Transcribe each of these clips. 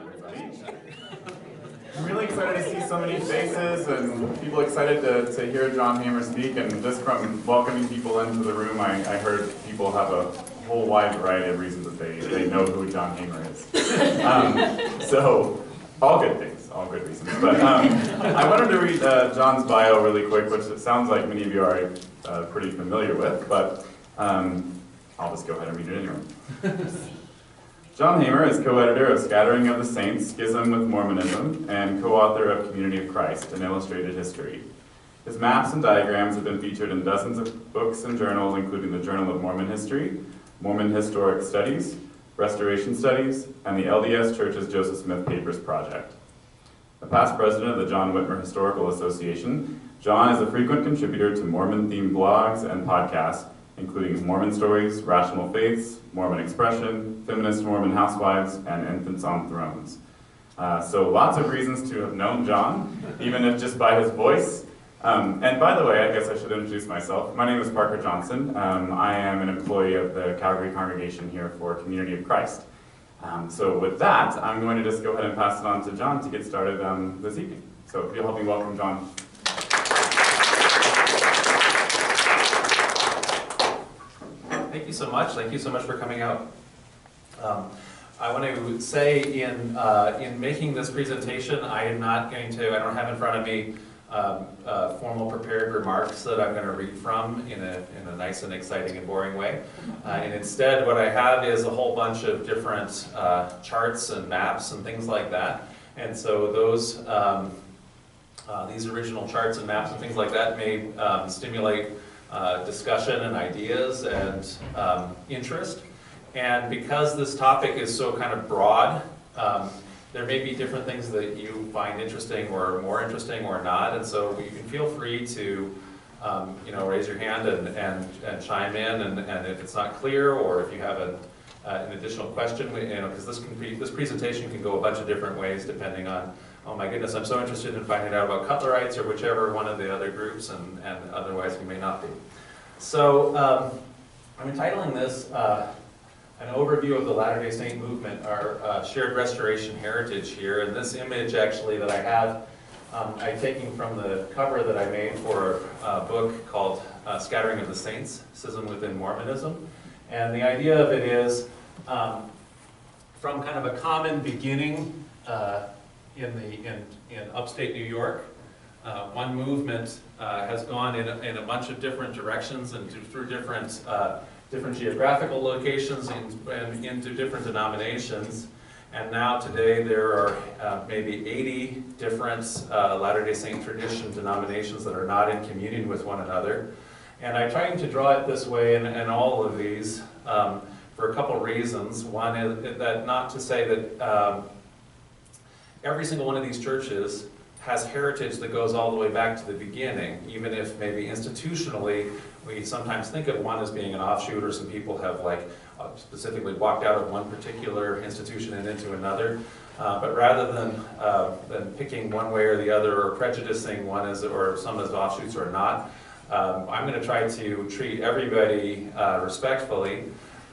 everybody. I'm really excited to see so many faces and people excited to, to hear John Hamer speak. And just from welcoming people into the room, I, I heard people have a whole wide variety of reasons that they, they know who John Hamer is. Um, so, all good things, all good reasons. But um, I wanted to read uh, John's bio really quick, which it sounds like many of you are uh, pretty familiar with, but um, I'll just go ahead and read it anyway. John Hamer is co-editor of Scattering of the Saints, Schism with Mormonism, and co-author of Community of Christ, An Illustrated History. His maps and diagrams have been featured in dozens of books and journals, including the Journal of Mormon History, Mormon Historic Studies, Restoration Studies, and the LDS Church's Joseph Smith Papers Project. A past president of the John Whitmer Historical Association, John is a frequent contributor to Mormon-themed blogs and podcasts, including Mormon Stories, Rational Faiths, Mormon Expression, Feminist Mormon Housewives, and Infants on Thrones. Uh, so lots of reasons to have known John, even if just by his voice. Um, and by the way, I guess I should introduce myself. My name is Parker Johnson. Um, I am an employee of the Calgary congregation here for Community of Christ. Um, so with that, I'm going to just go ahead and pass it on to John to get started um, this evening. So if you'll help me welcome John. Thank you so much. Thank you so much for coming out. Um, I want to say in, uh, in making this presentation, I am not going to, I don't have in front of me um, uh, formal prepared remarks that I'm going to read from in a, in a nice and exciting and boring way. Uh, and instead, what I have is a whole bunch of different uh, charts and maps and things like that. And so those, um, uh, these original charts and maps and things like that may um, stimulate uh, discussion and ideas and um, interest. And because this topic is so kind of broad, um, there may be different things that you find interesting or more interesting or not. And so you can feel free to um, you know, raise your hand and, and, and chime in. And, and if it's not clear or if you have an, uh, an additional question, you know, because this, can be, this presentation can go a bunch of different ways depending on oh my goodness, I'm so interested in finding out about Cutlerites or whichever one of the other groups, and, and otherwise you may not be. So um, I'm entitling this uh, an overview of the Latter-day Saint movement, our uh, shared restoration heritage here. And this image actually that I have, um, I'm taking from the cover that I made for a book called uh, Scattering of the Saints, Schism Within Mormonism. And the idea of it is um, from kind of a common beginning uh, in the in, in upstate New York. Uh, one movement uh, has gone in a, in a bunch of different directions and to, through different uh, different geographical locations and, and, into different denominations. And now today there are uh, maybe 80 different uh, Latter-day Saint tradition denominations that are not in communion with one another. And I'm trying to draw it this way in, in all of these um, for a couple reasons. One is that not to say that um, every single one of these churches has heritage that goes all the way back to the beginning, even if maybe institutionally we sometimes think of one as being an offshoot or some people have like uh, specifically walked out of one particular institution and into another. Uh, but rather than, uh, than picking one way or the other or prejudicing one as or some as offshoots or not, um, I'm going to try to treat everybody uh, respectfully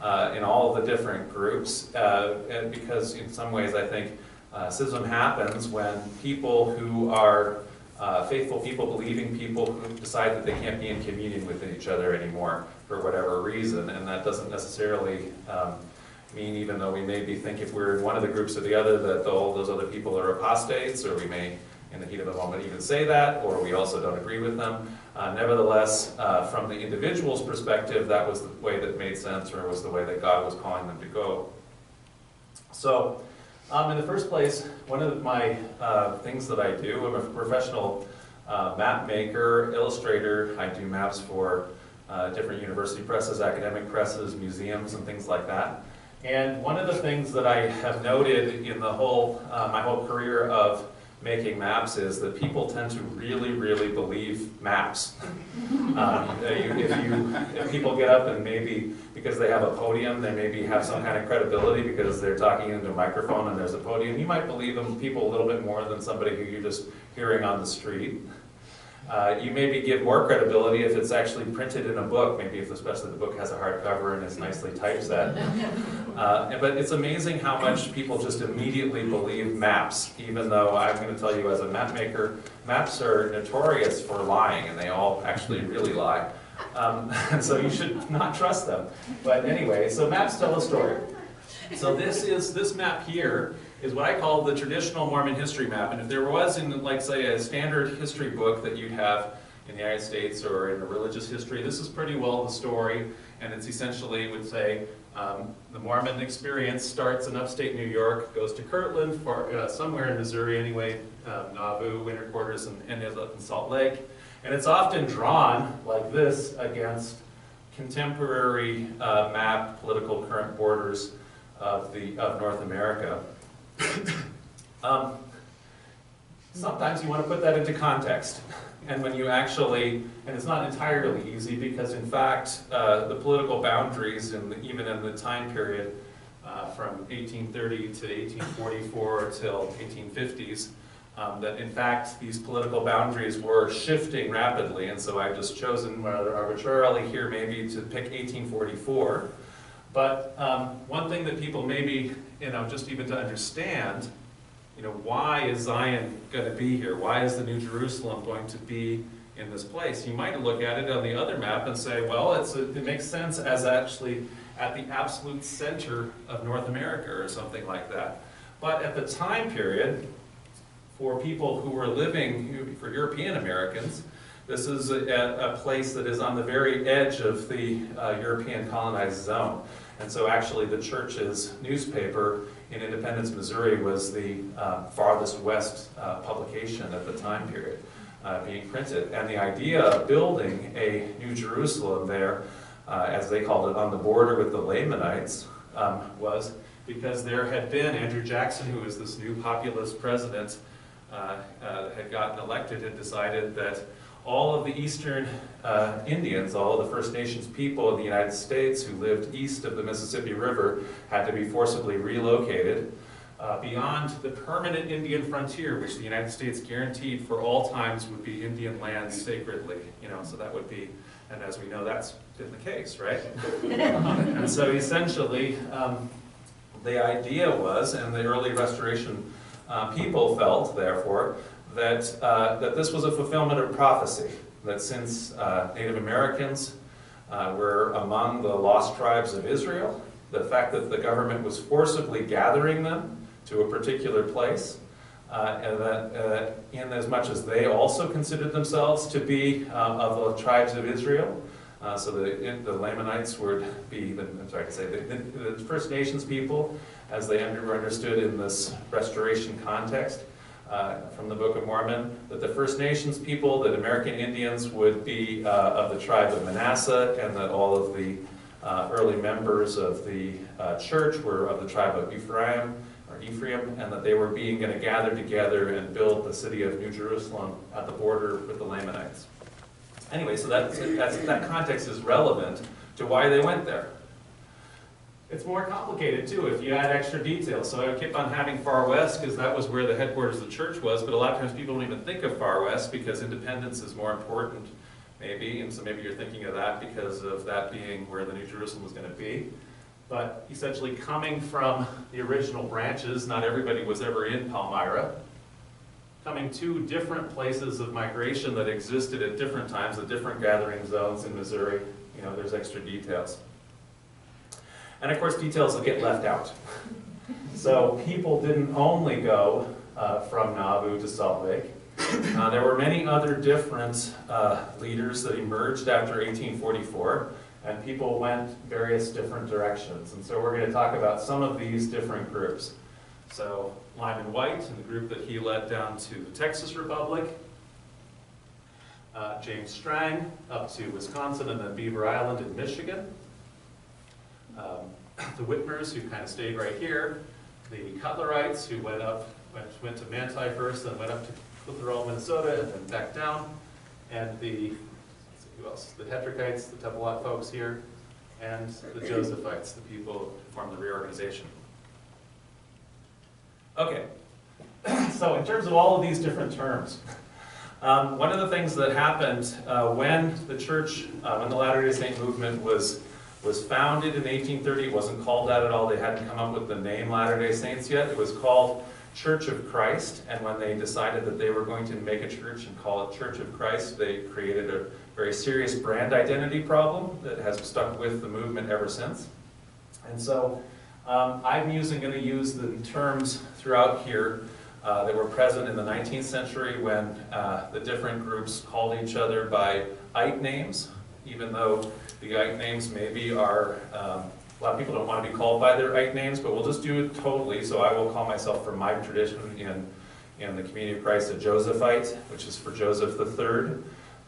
uh, in all the different groups uh, because in some ways I think uh, schism happens when people who are uh, faithful people, believing people who decide that they can't be in communion with each other anymore for whatever reason. And that doesn't necessarily um, mean, even though we maybe think if we're in one of the groups or the other, that all those other people are apostates, or we may, in the heat of the moment, even say that, or we also don't agree with them. Uh, nevertheless, uh, from the individual's perspective, that was the way that made sense, or was the way that God was calling them to go. So, um, in the first place, one of my uh, things that I do, I'm a professional uh, map maker, illustrator. I do maps for uh, different university presses, academic presses, museums, and things like that. And one of the things that I have noted in the whole, uh, my whole career of making maps is that people tend to really, really believe maps. um, if, you, if people get up and maybe because they have a podium, they maybe have some kind of credibility because they're talking into a microphone and there's a podium, you might believe them people a little bit more than somebody who you're just hearing on the street. Uh, You maybe give more credibility if it's actually printed in a book, maybe if especially the book has a hardcover and is nicely typeset. Uh, But it's amazing how much people just immediately believe maps, even though I'm going to tell you as a map maker, maps are notorious for lying, and they all actually really lie. Um, And so you should not trust them. But anyway, so maps tell a story. So this is, this map here is what I call the traditional Mormon history map. And if there was in, like, say, a standard history book that you'd have in the United States or in a religious history, this is pretty well the story. And it's essentially would say, um, the Mormon experience starts in upstate New York, goes to Kirtland, for, uh, somewhere in Missouri anyway, um, Nauvoo, winter quarters, and ends up in Salt Lake. And it's often drawn like this against contemporary uh, map, political current borders of the, of North America. Um, Sometimes you want to put that into context. And when you actually, and it's not entirely easy because in fact, uh, the political boundaries in, the- even in the time period uh, from 1830 to 1844 till 1850s, um, that in fact, these political boundaries were shifting rapidly. And so I've just chosen rather arbitrarily here maybe to pick 1844. But um, one thing that people maybe, you know, just even to understand, you know, why is Zion going to be here? Why is the New Jerusalem going to be in this place? You might look at it on the other map and say, well, it's a, it makes sense as actually at the absolute center of North America or something like that. But at the time period, for people who were living, for European Americans, this is a, a place that is on the very edge of the uh, European colonized zone. And so actually the church's newspaper in Independence, Missouri was the uh, farthest west uh, publication at the time period uh, being printed. And the idea of building a New Jerusalem there, uh, as they called it, on the border with the Lamanites, um, was because there had been Andrew Jackson, who was this new populist president, uh, uh, had gotten elected, had decided that all of the eastern uh, Indians, all of the First Nations people of the United States who lived east of the Mississippi River had to be forcibly relocated uh, beyond the permanent Indian frontier, which the United States guaranteed for all times would be Indian land sacredly. You know, so that would be, and as we know, that's been the case, right? and so essentially, um, the idea was, and the early restoration uh, people felt, therefore, that, uh, that this was a fulfillment of prophecy, that since uh, Native Americans uh, were among the lost tribes of Israel, the fact that the government was forcibly gathering them to a particular place, uh, and that uh, in as much as they also considered themselves to be of the tribes of Israel, uh, so the, the Lamanites would be, the, I'm sorry to say, the, the First Nations people, as they under, were understood in this restoration context, uh, from the Book of Mormon, that the First Nations people, that American Indians would be uh, of the tribe of Manasseh, and that all of the uh, early members of the uh, church were of the tribe of Ephraim, or Ephraim, and that they were being going to gather together and build the city of New Jerusalem at the border with the Lamanites. Anyway, so that, that's, that context is relevant to why they went there. It's more complicated too if you add extra details. So I keep on having Far West because that was where the headquarters of the church was, but a lot of times people don't even think of Far West because independence is more important, maybe, and so maybe you're thinking of that because of that being where the New Jerusalem was going to be. But essentially coming from the original branches, not everybody was ever in Palmyra, coming to different places of migration that existed at different times, the different gathering zones in Missouri, you know, there's extra details. And of course, details will get left out. So people didn't only go uh, from Nauvoo to Salt Lake. Uh, there were many other different uh, leaders that emerged after 1844, and people went various different directions. And so we're going to talk about some of these different groups. So Lyman Wight and the group that he led down to the Texas Republic, uh, James Strang up to Wisconsin and then Beaver Island in Michigan, um, the Whitmers who kind of stayed right here, the Cutlerites who went up, went, went to Manti first, then went up to Clitherall, Minnesota, and then back down, and the, who else? The Hedrickites, the Temple Lot folks here, and the Josephites, the people who formed the reorganization. Okay, so in terms of all of these different terms, Um, one of the things that happened uh, when the church, uh, when the Latter-day Saint movement was was founded in 1830, it wasn't called that at all. They hadn't come up with the name Latter-day Saints yet. It was called Church of Christ. And when they decided that they were going to make a church and call it Church of Christ, they created a very serious brand identity problem that has stuck with the movement ever since. And so um, I'm using, going to use the terms throughout here uh, that were present in the 19th century when uh, the different groups called each other by ite names, even though the names maybe are, um, a lot of people don't want to be called by their names, but we'll just do it totally. So I will call myself from my tradition in, in the Community of Christ a Josephite, which is for Joseph III,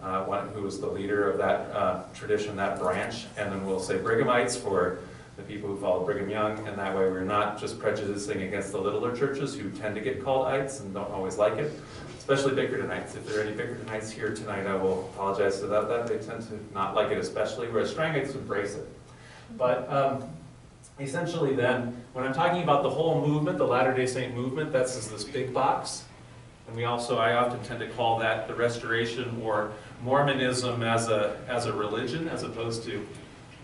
uh, one who was the leader of that uh, tradition, that branch. And then we'll say Brighamites for the people who follow Brigham Young, and that way we're not just prejudicing against the littler churches who tend to get called ites and don't always like it, especially Bickertonites. If there are any Bickertonites here tonight, I will apologize about that. They tend to not like it especially, whereas Strangites embrace it. But um, essentially then, when I'm talking about the whole movement, the Latter-day Saint movement, that's is this big box. And we also, I often tend to call that the Restoration or Mormonism as a, as a religion, as opposed to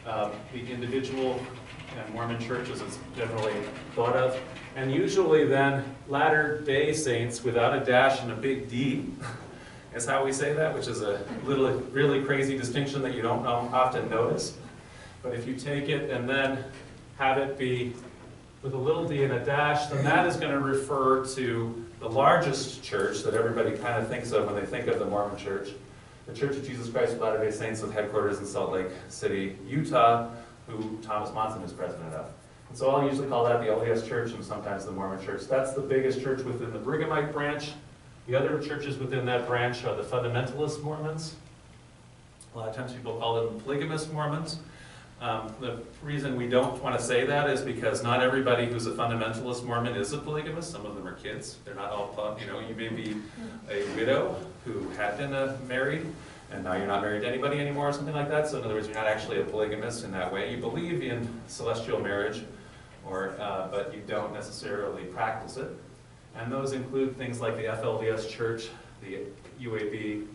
um, the individual and Mormon churches is generally thought of. And usually then, Latter-day Saints, without a dash and a big D, is how we say that, which is a little, really crazy distinction that you don't often notice. But if you take it and then have it be with a little d and a dash, then that is going to refer to the largest church that everybody kind of thinks of when they think of the Mormon church, the Church of Jesus Christ of Latter-day Saints with headquarters in Salt Lake City, Utah, who Thomas Monson is president of. And so I'll usually call that the LDS Church and sometimes the Mormon Church. That's the biggest church within the Brighamite branch. The other churches within that branch are the Fundamentalist Mormons. A lot of times people call them polygamous Mormons. Um, the reason we don't want to say that is because not everybody who's a fundamentalist Mormon is a polygamist. Some of them are kids. They're not all, you know, you may be a widow who had been uh, married and now you're not married to anybody anymore or something like that. So in other words, you're not actually a polygamist in that way. You believe in celestial marriage, or, uh, but you don't necessarily practice it. And those include things like the FLDS Church, the UAB,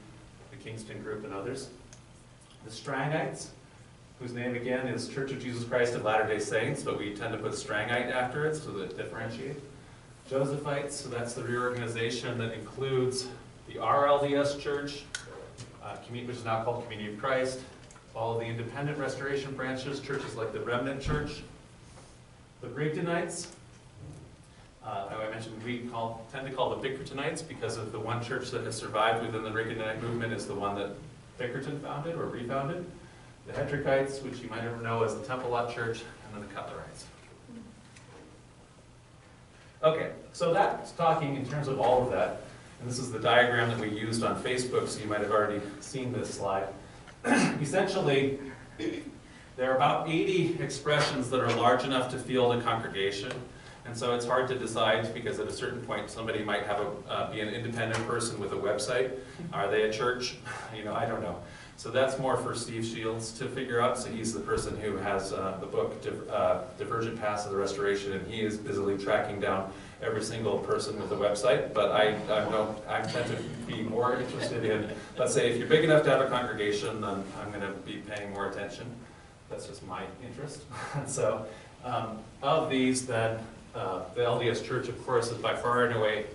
the Kingston Group, and others. The Strangites, whose name again is Church of Jesus Christ of Latter-day Saints, but we tend to put Strangite after it so that it differentiates. Josephites, so that's the reorganization that includes the RLDS Church, uh, which is now called Community of Christ, all of the independent restoration branches, churches like the Remnant Church, the Rigdonites, uh, I mentioned we call, tend to call the Bickertonites because of the one church that has survived within the Rigdonite movement is the one that Bickerton founded or refounded the Hedrickites, which you might ever know as the Temple Lot Church, and then the Cutlerites. Okay, so that's talking in terms of all of that. And this is the diagram that we used on Facebook, so you might have already seen this slide. Essentially, there are about 80 expressions that are large enough to field a congregation. And so it's hard to decide because at a certain point somebody might have a, uh, be an independent person with a website. Are they a church? You know, I don't know. So that's more for Steve Shields to figure out. So he's the person who has uh, the book uh, Divergent Paths of the Restoration, and he is busily tracking down every single person with a website. But I, I, don't, I tend to be more interested in, let's say, if you're big enough to have a congregation, then I'm going to be paying more attention. That's just my interest. so um, of these, then uh, the LDS Church, of course, is by far and away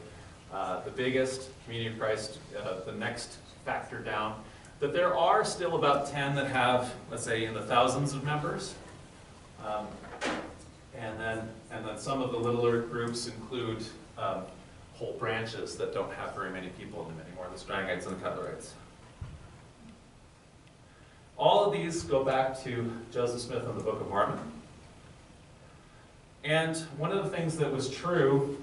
uh, the biggest. Community of Christ, uh, the next factor down that there are still about 10 that have, let's say, in the thousands of members. Um, and then, and then some of the littler groups include um, whole branches that don't have very many people in them anymore, the Strangites and the Cutlerites. All of these go back to Joseph Smith and the Book of Mormon. And one of the things that was true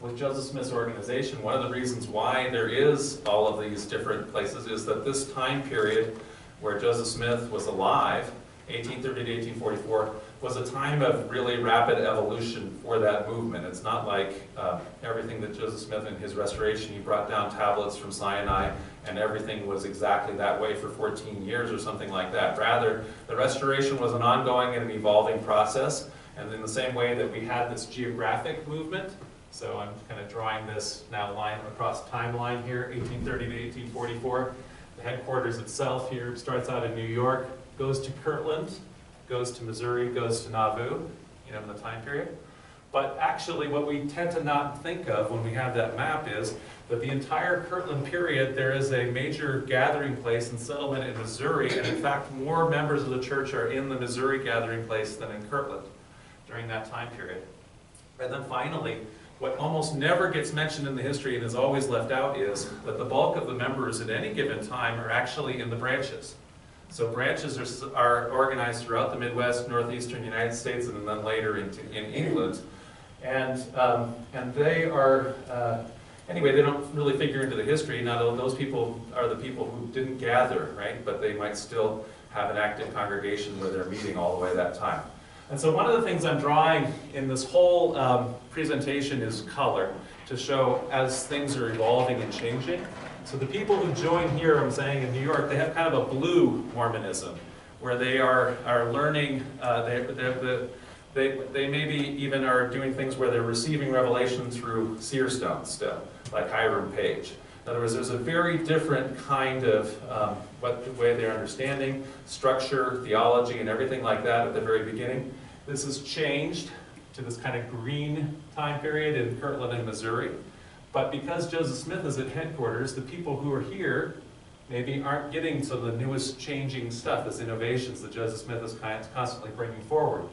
with Joseph Smith's organization, one of the reasons why there is all of these different places is that this time period where Joseph Smith was alive, 1830 to 1844, was a time of really rapid evolution for that movement. It's not like uh, everything that Joseph Smith in his restoration, he brought down tablets from Sinai and everything was exactly that way for 14 years or something like that. Rather, the restoration was an ongoing and an evolving process. And in the same way that we had this geographic movement So I'm kind of drawing this now line across timeline here, 1830 to 1844. The headquarters itself here starts out in New York, goes to Kirtland, goes to Missouri, goes to Nauvoo, you know, in the time period. But actually, what we tend to not think of when we have that map is that the entire Kirtland period, there is a major gathering place and settlement in Missouri, and in fact, more members of the church are in the Missouri gathering place than in Kirtland during that time period. And then finally, what almost never gets mentioned in the history and is always left out is that the bulk of the members at any given time are actually in the branches. So branches are, are organized throughout the Midwest, northeastern United States, and then later into, in England. And, um, and they are, uh, anyway, they don't really figure into the history. Not all those people are the people who didn't gather, right? But they might still have an active congregation where they're meeting all the way that time. And so one of the things I'm drawing in this whole um, presentation is color to show as things are evolving and changing. So the people who join here, I'm saying in New York, they have kind of a blue Mormonism, where they are, are learning, uh, they, they, they, they maybe even are doing things where they're receiving revelation through seer stones still, like Hiram Page. In other words, there's a very different kind of um, what the way they're understanding, structure, theology, and everything like that at the very beginning. This has changed to this kind of green time period in Kirtland and Missouri. But because Joseph Smith is at headquarters, the people who are here maybe aren't getting to the newest changing stuff, this innovations that Joseph Smith is constantly bringing forward.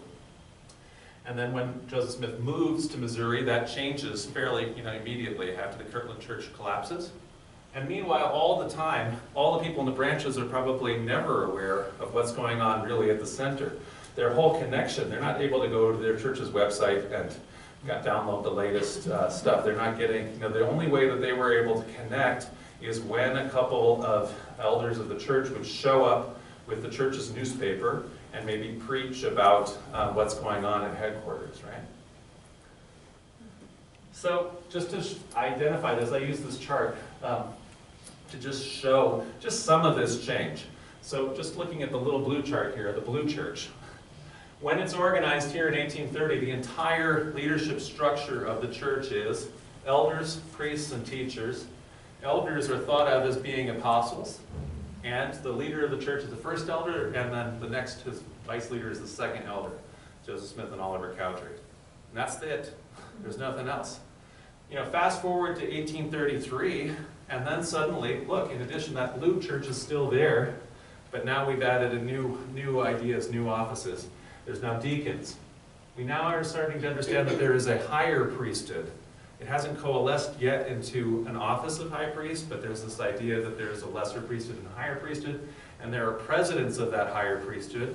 And then when Joseph Smith moves to Missouri, that changes fairly you know, immediately after the Kirtland Church collapses. And meanwhile, all the time, all the people in the branches are probably never aware of what's going on really at the center. Their whole connection, they're not able to go to their church's website and download the latest uh, stuff. They're not getting, you know, the only way that they were able to connect is when a couple of elders of the church would show up with the church's newspaper and maybe preach about uh, what's going on at headquarters, right? So just to identify this, I use this chart um, to just show just some of this change. So just looking at the little blue chart here, the blue church. When it's organized here in 1830, the entire leadership structure of the church is elders, priests, and teachers. Elders are thought of as being apostles. And the leader of the church is the first elder, and then the next, his vice leader is the second elder, Joseph Smith and Oliver Cowdery. And that's it. There's nothing else. You know, fast forward to 1833, and then suddenly, look, in addition, that blue church is still there, but now we've added a new, new ideas, new offices. There's now deacons. We now are starting to understand that there is a higher priesthood it hasn't coalesced yet into an office of high priest, but there's this idea that there's a lesser priesthood and a higher priesthood, and there are presidents of that higher priesthood.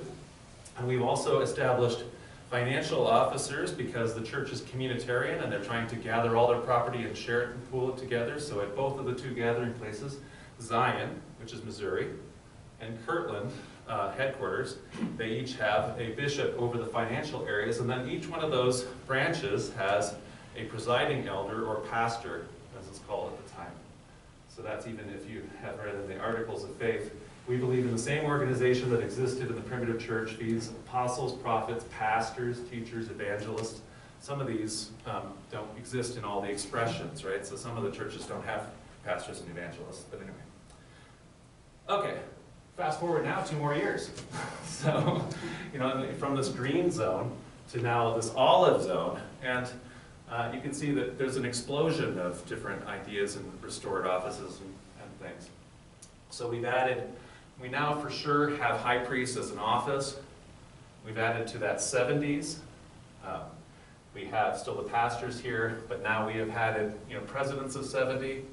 And we've also established financial officers because the church is communitarian and they're trying to gather all their property and share it and pool it together. So at both of the two gathering places, Zion, which is Missouri, and Kirtland, uh, headquarters, they each have a bishop over the financial areas, and then each one of those branches has a presiding elder or pastor, as it's called at the time. So that's even if you have read in the Articles of Faith. We believe in the same organization that existed in the primitive church, these apostles, prophets, pastors, teachers, evangelists. Some of these um, don't exist in all the expressions, right? So some of the churches don't have pastors and evangelists, but anyway. Okay, fast forward now two more years. so, you know, from this green zone to now this olive zone, and uh, you can see that there's an explosion of different ideas and restored offices and, and things. So we've added, we now for sure have high priest as an office. We've added to that 70s. Um, we have still the pastors here, but now we have added, you know, presidents of 70.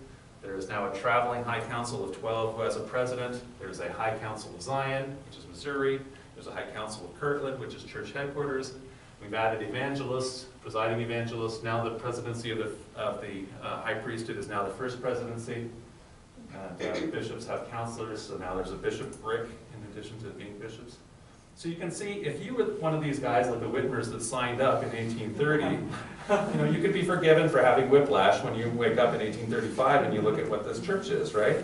There is now a traveling high council of 12 who has a president. There's a high council of Zion, which is Missouri. There's a high council of Kirtland, which is church headquarters. We've added evangelists, presiding evangelists. Now the presidency of the, of the uh, high priesthood is now the first presidency. And uh, bishops have counselors, so now there's a bishopric in addition to being bishops. So you can see, if you were one of these guys like the Whitmers that signed up in 1830, you know, you could be forgiven for having whiplash when you wake up in 1835 and you look at what this church is, right?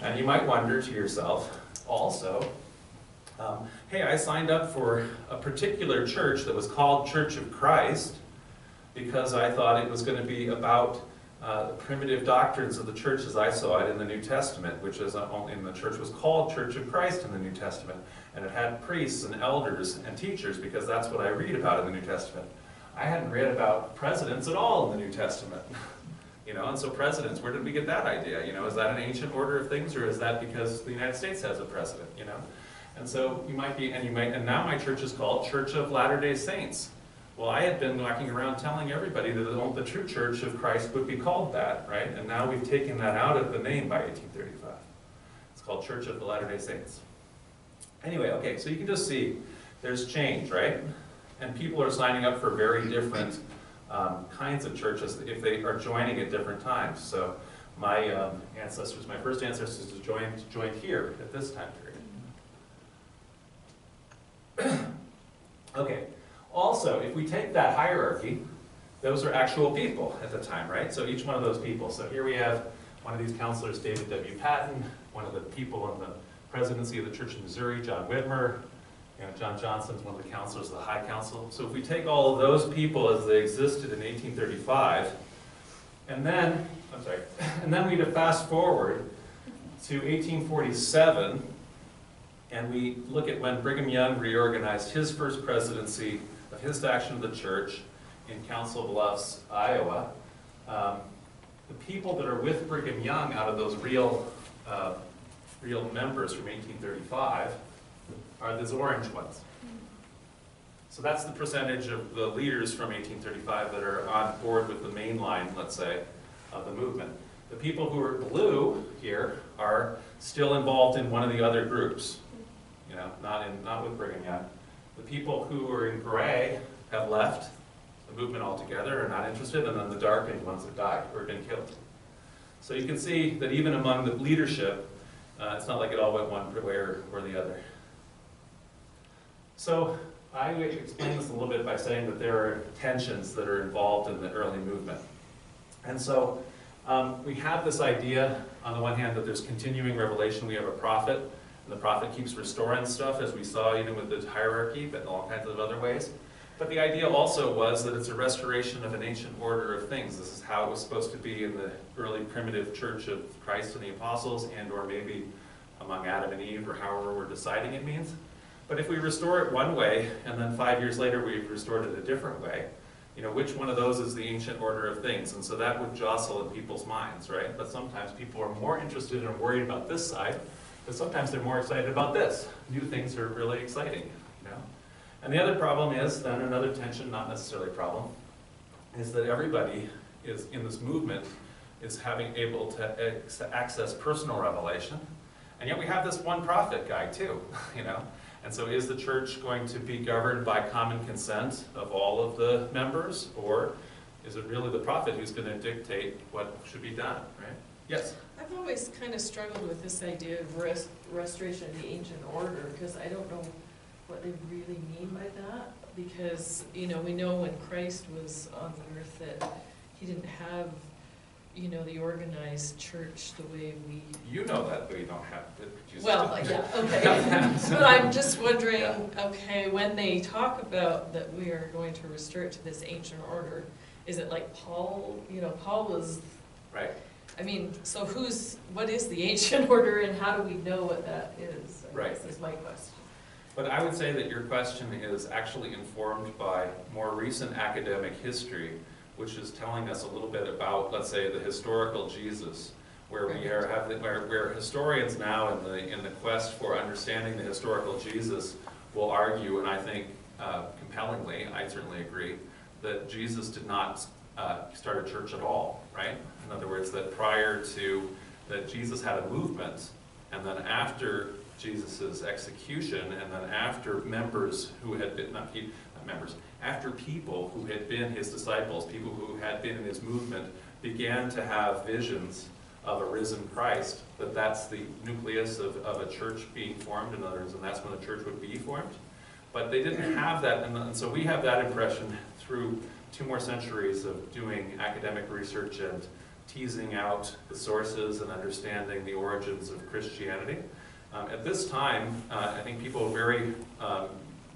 And you might wonder to yourself, also, um, hey, I signed up for a particular church that was called Church of Christ, because I thought it was going to be about uh, the primitive doctrines of the church as I saw it in the New Testament, which is uh, only, and the church was called Church of Christ in the New Testament, and it had priests and elders and teachers because that's what I read about in the New Testament. I hadn't read about presidents at all in the New Testament. You know, and so presidents, where did we get that idea? You know, is that an ancient order of things, or is that because the United States has a president? You know, and so you might be, and you might, and now my church is called Church of Latter-day Saints. Well, I had been walking around telling everybody that the, true Church of Christ would be called that, right? And now we've taken that out of the name by 1835. It's called Church of the Latter-day Saints. Anyway, okay, so you can just see there's change, right? And people are signing up for very different um, kinds of churches if they are joining at different times. So my um, ancestors, my first ancestors joined, joined here at this time period. okay, also, if we take that hierarchy, those are actual people at the time, right? So each one of those people. So here we have one of these counselors, David W. Patten, one of the people in the presidency of the Church of Missouri, John Whitmer, you know, John Johnson's one of the counselors of the High Council. So if we take all of those people as they existed in 1835, and then, I'm sorry, and then we fast forward to 1847, and we look at when Brigham Young reorganized his first presidency of his faction of the church in Council Bluffs, Iowa. Um, the people that are with Brigham Young out of those real, uh, real members from 1835 are these orange ones. So that's the percentage of the leaders from 1835 that are on board with the main line, let's say, of the movement. The people who are blue here are still involved in one of the other groups, you know, not in, not with Brigham Young. The people who are in gray have left the movement altogether, are not interested, and then the darkened ones have died or been killed. So you can see that even among the leadership, uh, it's not like it all went one way or, or the other. So I explain this a little bit by saying that there are tensions that are involved in the early movement. And so um, we have this idea, on the one hand, that there's continuing revelation. We have a prophet, and the prophet keeps restoring stuff, as we saw even with the hierarchy, but in all kinds of other ways. But the idea also was that it's a restoration of an ancient order of things. This is how it was supposed to be in the early primitive church of Christ and the apostles, and or maybe among Adam and Eve, or however we're deciding it means. But if we restore it one way, and then five years later we've restored it a different way, you know, which one of those is the ancient order of things? And so that would jostle in people's minds, right? But sometimes people are more interested and worried about this side, but sometimes they're more excited about this. New things are really exciting, you know? And the other problem is, then another tension, not necessarily a problem, is that everybody is in this movement is having able to access personal revelation. And yet we have this one prophet guy too, you know? And so is the church going to be governed by common consent of all of the members? Or is it really the prophet who's going to dictate what should be done, right? Yes? I've always kind of struggled with this idea of rest, restoration of the ancient order, because I don't know what they really mean by that. Because, you know, we know when Christ was on the earth that he didn't have you know, the organized church the way we, You know that, but you don't have to. Well, didn't. yeah, okay. But I'm just wondering, okay, when they talk about that we are going to restore it to this ancient order, is it like Paul, you know, Paul was, Right. I mean, so who's, what is the ancient order and how do we know what that is? I Right. guess is my question. But I would say that your question is actually informed by more recent academic history, which is telling us a little bit about, let's say, the historical Jesus, where we are have the, where, where historians now in the in the quest for understanding the historical Jesus will argue, and I think uh, compellingly, I certainly agree, that Jesus did not uh, start a church at all, right? In other words, that prior to that Jesus had a movement, and then after Jesus' execution, and then after members who had been, not, not members, after people who had been his disciples, people who had been in his movement, began to have visions of a risen Christ, that that's the nucleus of, of a church being formed, in other words, and that's when the church would be formed. But they didn't have that, and, and so we have that impression through two more centuries of doing academic research and teasing out the sources and understanding the origins of Christianity. Um, at this time, uh, I think people very, um,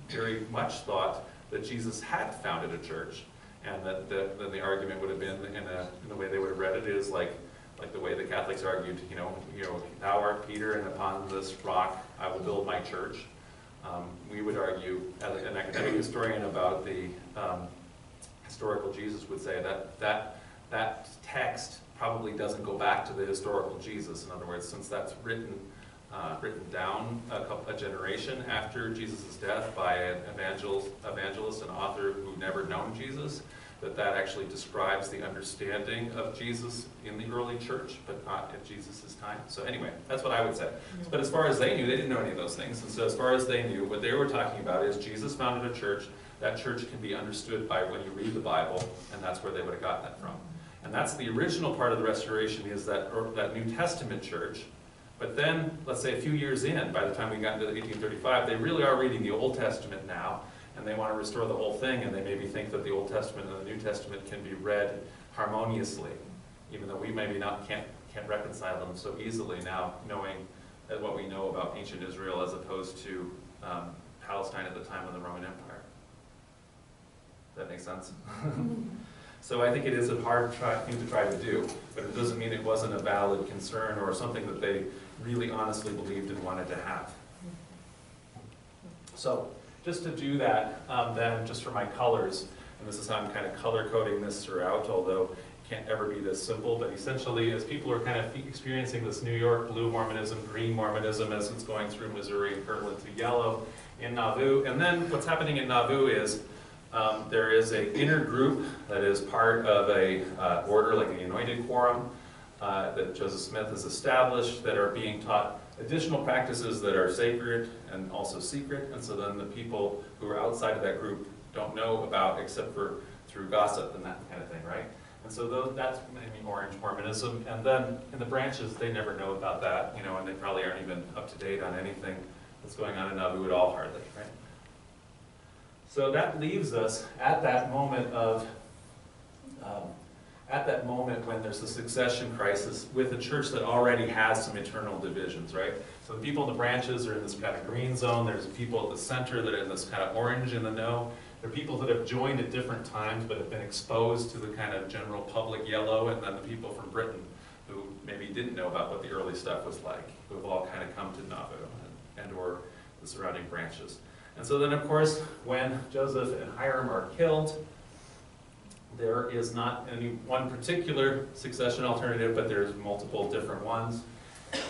very much thought that Jesus had founded a church, And that, that, then the argument would have been, in a, in the way they would have read it is like, like the way the Catholics argued, you know, you know, thou art Peter, and upon this rock I will build my church. Um, we would argue, as an academic historian about the, um, historical Jesus would say that, that, that text probably doesn't go back to the historical Jesus. In other words, since that's written, uh, written down a couple, a generation after Jesus' death by an evangelist, evangelist and author who never known Jesus, that that actually describes the understanding of Jesus in the early church, but not at Jesus' time. So anyway, that's what I would say. But as far as they knew, they didn't know any of those things. And so as far as they knew, what they were talking about is Jesus founded a church. That church can be understood by when you read the Bible, and that's where they would have gotten that from. And that's the original part of the restoration is that, that New Testament church. But then, let's say a few years in, by the time we got into 1835, they really are reading the Old Testament now, and they want to restore the whole thing, and they maybe think that the Old Testament and the New Testament can be read harmoniously, even though we maybe not, can't, can't reconcile them so easily now, knowing what we know about ancient Israel as opposed to um, Palestine at the time of the Roman Empire. Does that make sense? So I think it is a hard try, thing to try to do, but it doesn't mean it wasn't a valid concern or something that they really honestly believed and wanted to have. So just to do that, um, then, just for my colors, and this is how I'm kind of color coding this throughout, although it can't ever be this simple, but essentially, as people are kind of experiencing this New York blue Mormonism, green Mormonism, as it's going through Missouri and Kirtland to yellow in Nauvoo, and then what's happening in Nauvoo is um, there is an inner group that is part of a uh, order like the Anointed Quorum uh, that Joseph Smith has established that are being taught additional practices that are sacred and also secret. And so then the people who are outside of that group don't know about except for through gossip and that kind of thing, right? And so those, that's maybe Orange Mormonism. And then in the branches, they never know about that, you know, and they probably aren't even up to date on anything that's going on in Nauvoo at all, hardly, right? So that leaves us at that moment of, um, at that moment when there's a succession crisis with a church that already has some internal divisions, right? So the people in the branches are in this kind of green zone, there's people at the center that are in this kind of orange in the know. There are people that have joined at different times but have been exposed to the kind of general public yellow, and then the people from Britain who maybe didn't know about what the early stuff was like, who have all kind of come to Nauvoo and, and or the surrounding branches. And so then, of course, when Joseph and Hyrum are killed, there is not any one particular succession alternative, but there's multiple different ones.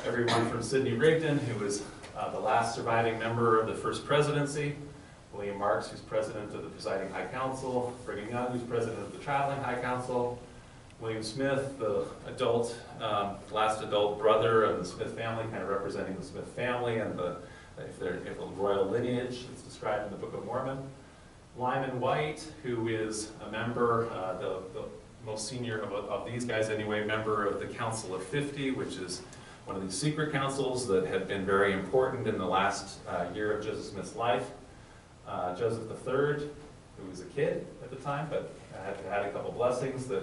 Everyone from Sidney Rigdon, who was uh, the last surviving member of the first presidency, William Marks, who's president of the presiding high council, Brigham Young, who's president of the traveling high council, William Smith, the adult, um, last adult brother of the Smith family, kind of representing the Smith family and the if they're if a royal lineage that's described in the Book of Mormon. Lyman Wight, who is a member, uh, the, the most senior of, of these guys anyway, member of the Council of 50, which is one of these secret councils that had been very important in the last uh, year of Joseph Smith's life. Uh, Joseph III, who was a kid at the time, but had had a couple blessings that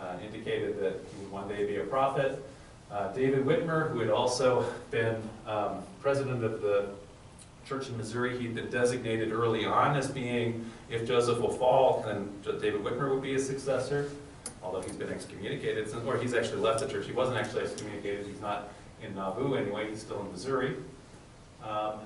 uh, indicated that he would one day be a prophet. Uh, David Whitmer, who had also been um, president of the church in Missouri, he'd been designated early on as being, if Joseph will fall, then David Whitmer would be his successor, although he's been excommunicated, since, or he's actually left the church. He wasn't actually excommunicated, he's not in Nauvoo anyway, he's still in Missouri. Um,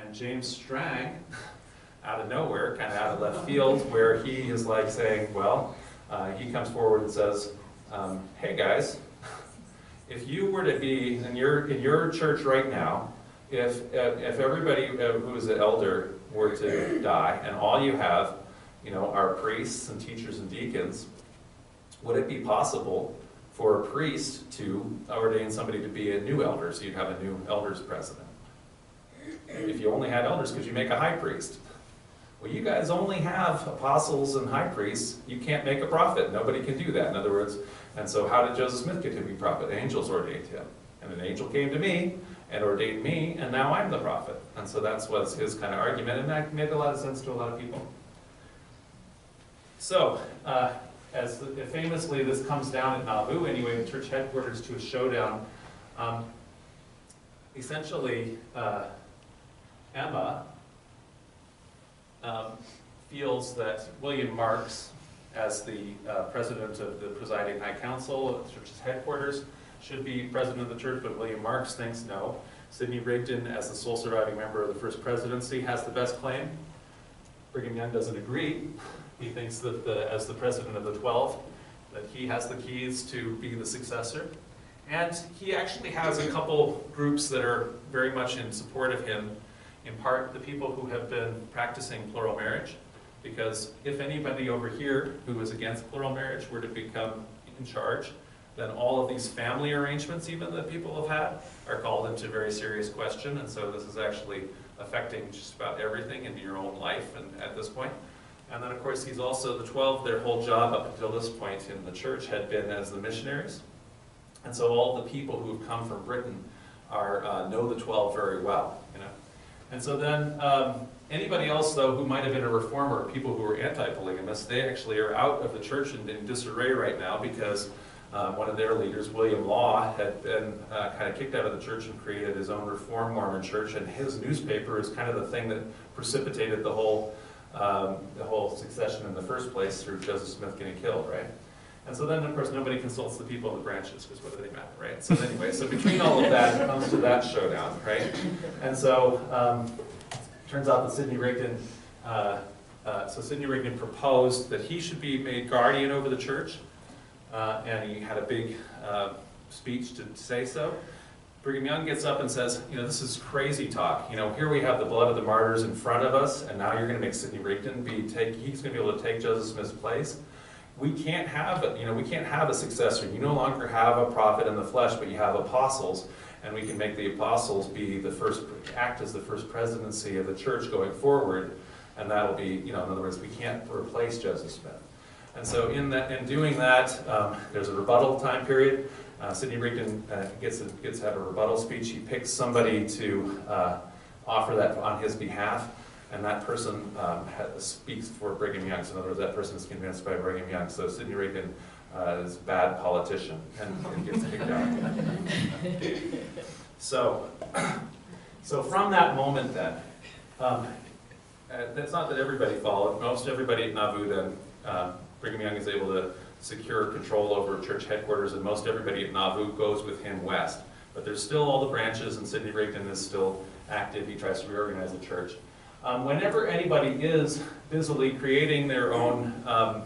and James Strang, out of nowhere, kind of out of left field, where he is like saying, well, uh, he comes forward and says, um, hey guys, if you were to be in your, in your church right now, if, if everybody uh, who is an elder were to die and all you have, you know, are priests and teachers and deacons, would it be possible for a priest to ordain somebody to be a new elder, so you'd have a new elders president? If you only had elders, could you make a high priest? Well, you guys only have apostles and high priests. You can't make a prophet. Nobody can do that. In other words, and so how did Joseph Smith get to be prophet? Angels ordained him. And an angel came to me and ordained me, and now I'm the prophet. And so that's was his kind of argument, and that made a lot of sense to a lot of people. So, uh, as famously this comes down at Nauvoo, anyway, the church headquarters to a showdown, um, essentially, uh, Emma um, feels that William Marks, as the uh, president of the presiding high council the church's headquarters, should be president of the church, but William Marks thinks no. Sidney Rigdon, as the sole surviving member of the first presidency, has the best claim. Brigham Young doesn't agree. He thinks that the, as the president of the 12, that he has the keys to be the successor. And he actually has a couple groups that are very much in support of him. In part, the people who have been practicing plural marriage, because if anybody over here who is against plural marriage were to become in charge, then all of these family arrangements even that people have had are called into very serious question. And so this is actually affecting just about everything in your own life and at this point. And then, of course, he's also the 12, their whole job up until this point in the church had been as the missionaries. And so all the people who have come from Britain are, uh, know the 12 very well, you know. And so then, um, anybody else, though, who might have been a reformer, people who were anti-polygamous, they actually are out of the church and in disarray right now because um, one of their leaders, William Law, had been uh, kind of kicked out of the church and created his own Reformed Mormon church, and his newspaper is kind of the thing that precipitated the whole, um, the whole succession in the first place through Joseph Smith getting killed, right? And so then, of course, nobody consults the people of the branches, because what do they matter, right? So anyway, so between all of that, it comes to that showdown, right? And so, um, turns out that Sidney Rigdon, uh, uh, so Sidney Rigdon proposed that he should be made guardian over the church, uh, and he had a big uh, speech to say so. Brigham Young gets up and says, you know, this is crazy talk. You know, here we have the blood of the martyrs in front of us, and now you're going to make Sidney Rigdon be take. He's going to be able to take Joseph Smith's place. We can't have it. You know, we can't have a successor. You no longer have a prophet in the flesh, but you have apostles, and we can make the apostles be the first act as the first presidency of the church going forward, and that'll be, you know, in other words, we can't replace Joseph Smith. And so in that, in doing that, um, there's a rebuttal time period. Uh, Sidney Rigdon uh, gets, a, gets to have a rebuttal speech. He picks somebody to uh, offer that on his behalf, and that person um, has, speaks for Brigham Young. So in other words, that person is convinced by Brigham Young. So Sidney Rigdon uh, is bad politician and, and gets kicked out. So, so from that moment then, um, uh, that's not that everybody followed. Most everybody at Nauvoo then um, Brigham Young is able to secure control over church headquarters, and most everybody at Nauvoo goes with him west. But there's still all the branches, and Sidney Rigdon is still active. He tries to reorganize the church. Um, whenever anybody is busily creating their own um,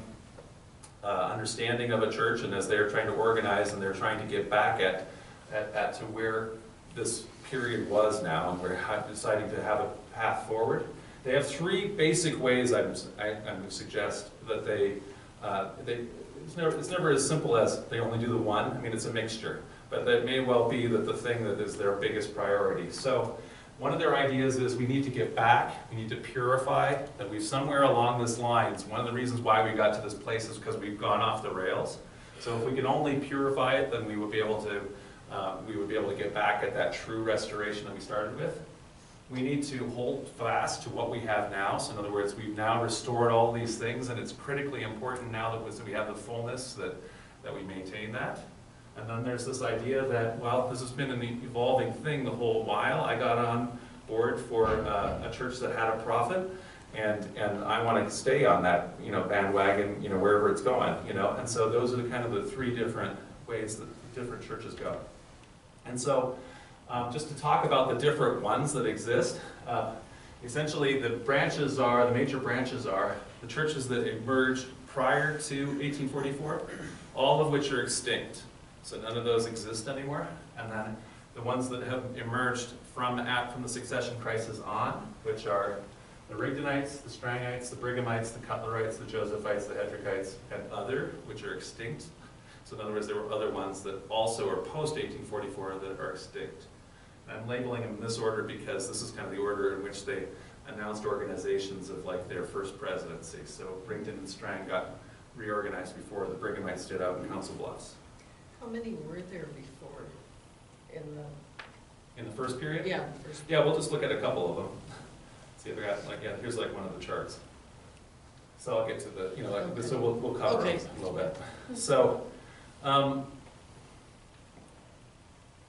uh, understanding of a church, and as they're trying to organize and they're trying to get back at, at, at to where this period was now, and we're deciding to have a path forward, they have three basic ways I'm, I, I would suggest that they uh, they, it's, never, it's never as simple as they only do the one. I mean, it's a mixture. But that may well be that the thing that is their biggest priority. So one of their ideas is we need to get back, we need to purify, that we've somewhere along this lines, one of the reasons why we got to this place is because we've gone off the rails. So if we can only purify it, then we would be able to, uh, we would be able to get back at that true restoration that we started with. We need to hold fast to what we have now. So in other words, we've now restored all these things, and it's critically important now that we have the fullness that, that we maintain that. And then there's this idea that, well, this has been an evolving thing the whole while. I got on board for uh, a church that had a prophet, and, and I want to stay on that, you know, bandwagon, you know, wherever it's going, you know. And so those are kind of the three different ways that different churches go. And so um, just to talk about the different ones that exist. Uh, essentially, the branches are, the major branches are, the churches that emerged prior to 1844, all of which are extinct. So none of those exist anymore. And then the ones that have emerged from, at, from the succession crisis on, which are the Rigdonites, the Strangites, the Brighamites, the Cutlerites, the Josephites, the Hedrickites, and other, which are extinct. So in other words, there were other ones that also are post-1844 that are extinct. I'm labeling them in this order because this is kind of the order in which they announced organizations of like their first presidency. So Rigdon and Strang got reorganized before the Brighamites stood out in Council Bluffs. How many were there before in the, In the first period? yeah, the first? Yeah, we'll just look at a couple of them. See if I got, like, yeah, here's like one of the charts. So I'll get to the, you know, like, so we'll, we'll cover Okay. it a little bit. So, um,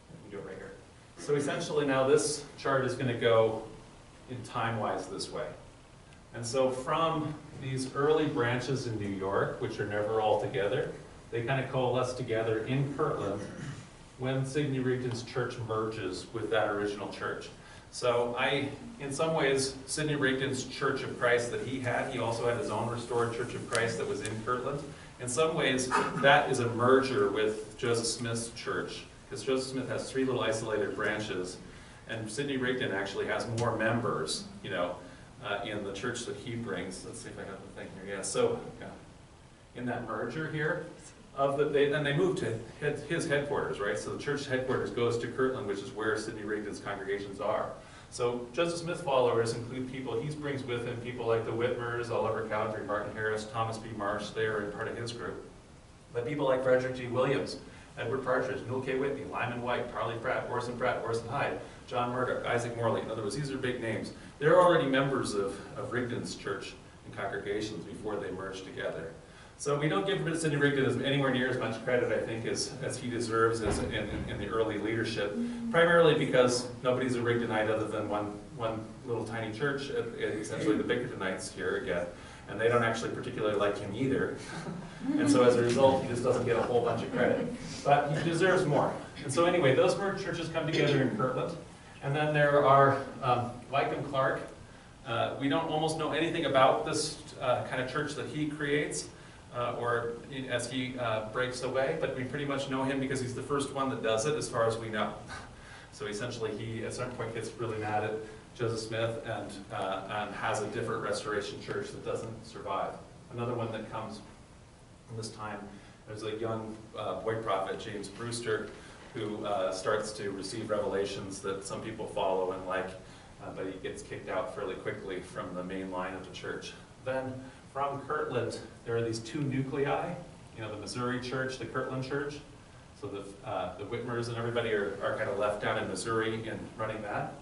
let me do it right here. So essentially now this chart is gonna go in time-wise this way. And so from these early branches in New York, which are never all together, they kind of coalesce together in Kirtland when Sidney Rigdon's church merges with that original church. So I, in some ways, Sidney Rigdon's Church of Christ that he had, he also had his own restored Church of Christ that was in Kirtland. In some ways, that is a merger with Joseph Smith's church, because Joseph Smith has three little isolated branches, and Sidney Rigdon actually has more members, you know, uh, in the church that he brings. Let's see if I have the thing here. Yeah, so yeah. in that merger here, of the, they, and they moved to head, his headquarters, right? So the church headquarters goes to Kirtland, which is where Sidney Rigdon's congregations are. So Joseph Smith followers include people, he brings with him people like the Whitmers, Oliver Cowdery, Martin Harris, Thomas B. Marsh, they are part of his group. But people like Frederick G. Williams, Edward Partridge, Newell K. Whitney, Lyman Wight, Parley Pratt, Orson Pratt, Orson Hyde, John Murdock, Isaac Morley. In other words, these are big names. They're already members of, of Rigdon's church and congregations before they merged together. So we don't give Sidney Rigdon anywhere near as much credit, I think, as, as he deserves as in, in, in the early leadership, primarily because nobody's a Rigdonite other than one, one little tiny church, essentially the Bickertonites here again, and they don't actually particularly like him either. And so as a result, he just doesn't get a whole bunch of credit. But he deserves more. And so anyway, those merged churches come together in Kirtland. And then there are um, Wycam Clark. Uh, we don't almost know anything about this uh, kind of church that he creates uh, or as he uh, breaks away, but we pretty much know him because he's the first one that does it as far as we know. So essentially he at some point gets really mad at Joseph Smith and, uh, and has a different restoration church that doesn't survive. Another one that comes in this time, there's a young uh, boy prophet, James Brewster, who uh, starts to receive revelations that some people follow and like, uh, but he gets kicked out fairly quickly from the main line of the church. Then from Kirtland, there are these two nuclei, you know, the Missouri church, the Kirtland church. So the, uh, the Whitmers and everybody are, are kind of left down in Missouri in running that.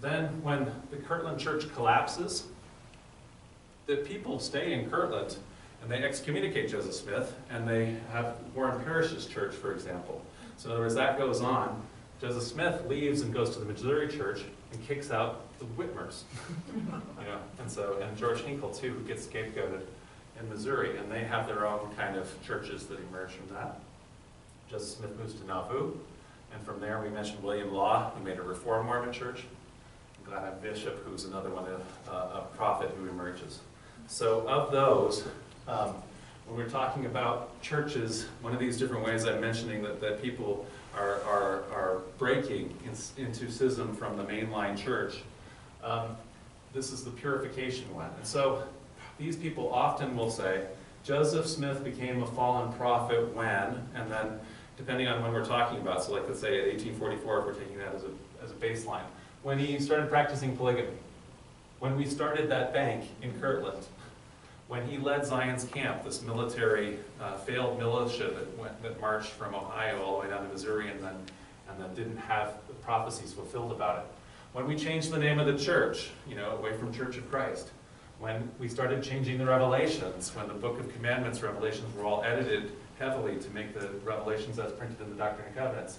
Then when the Kirtland church collapses, the people stay in Kirtland and they excommunicate Joseph Smith and they have Warren Parrish's church, for example. So in other words, that goes on. Joseph Smith leaves and goes to the Missouri church and kicks out the Whitmers. you know, and so, and George Hinkle too, who gets scapegoated in Missouri, and they have their own kind of churches that emerge from that. Joseph Smith moves to Nauvoo, and from there we mentioned William Law, who made a Reformed Mormon church. Gladden Bishop, who's another one, a, a prophet who emerges. So of those, um, when we're talking about churches, one of these different ways I'm mentioning that, that people are, are, are breaking in, into schism from the mainline church, um, this is the purification one. And so these people often will say, Joseph Smith became a fallen prophet when, and then depending on when we're talking about, so like let's say 1844 if we're taking that as a, as a baseline, when he started practicing polygamy, when we started that bank in Kirtland, when he led Zion's Camp, this military, uh, failed militia that, went, that marched from Ohio all the way down to Missouri and then, and then didn't have the prophecies fulfilled about it. When we changed the name of the church, you know, away from Church of Christ. When we started changing the revelations, when the Book of Commandments revelations were all edited heavily to make the revelations as printed in the Doctrine and Covenants.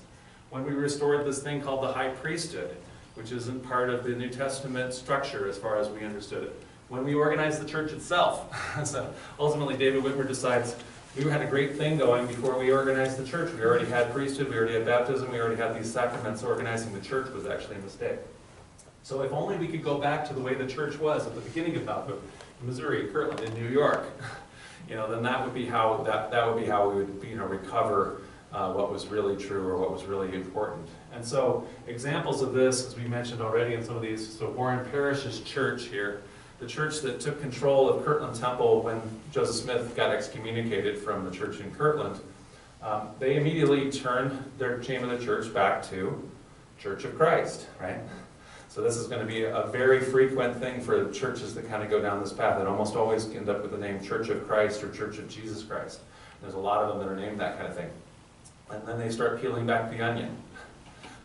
When we restored this thing called the high priesthood, which isn't part of the New Testament structure as far as we understood it when we organized the church itself. so ultimately, David Whitmer decides we had a great thing going before we organized the church. We already had priesthood, we already had baptism, we already had these sacraments. Organizing the church was actually a mistake. So if only we could go back to the way the church was at the beginning of Nauvoo, Missouri, Kirtland, in New York, you know, then that would be how that that would be how we would you know recover uh, what was really true or what was really important. And so examples of this, as we mentioned already in some of these, so Warren Parrish's church here the church that took control of Kirtland Temple when Joseph Smith got excommunicated from the church in Kirtland, um, they immediately turned their name of the church back to Church of Christ, right? So this is going to be a very frequent thing for churches that kind of go down this path. That almost always end up with the name Church of Christ or Church of Jesus Christ. There's a lot of them that are named that kind of thing. And then they start peeling back the onion.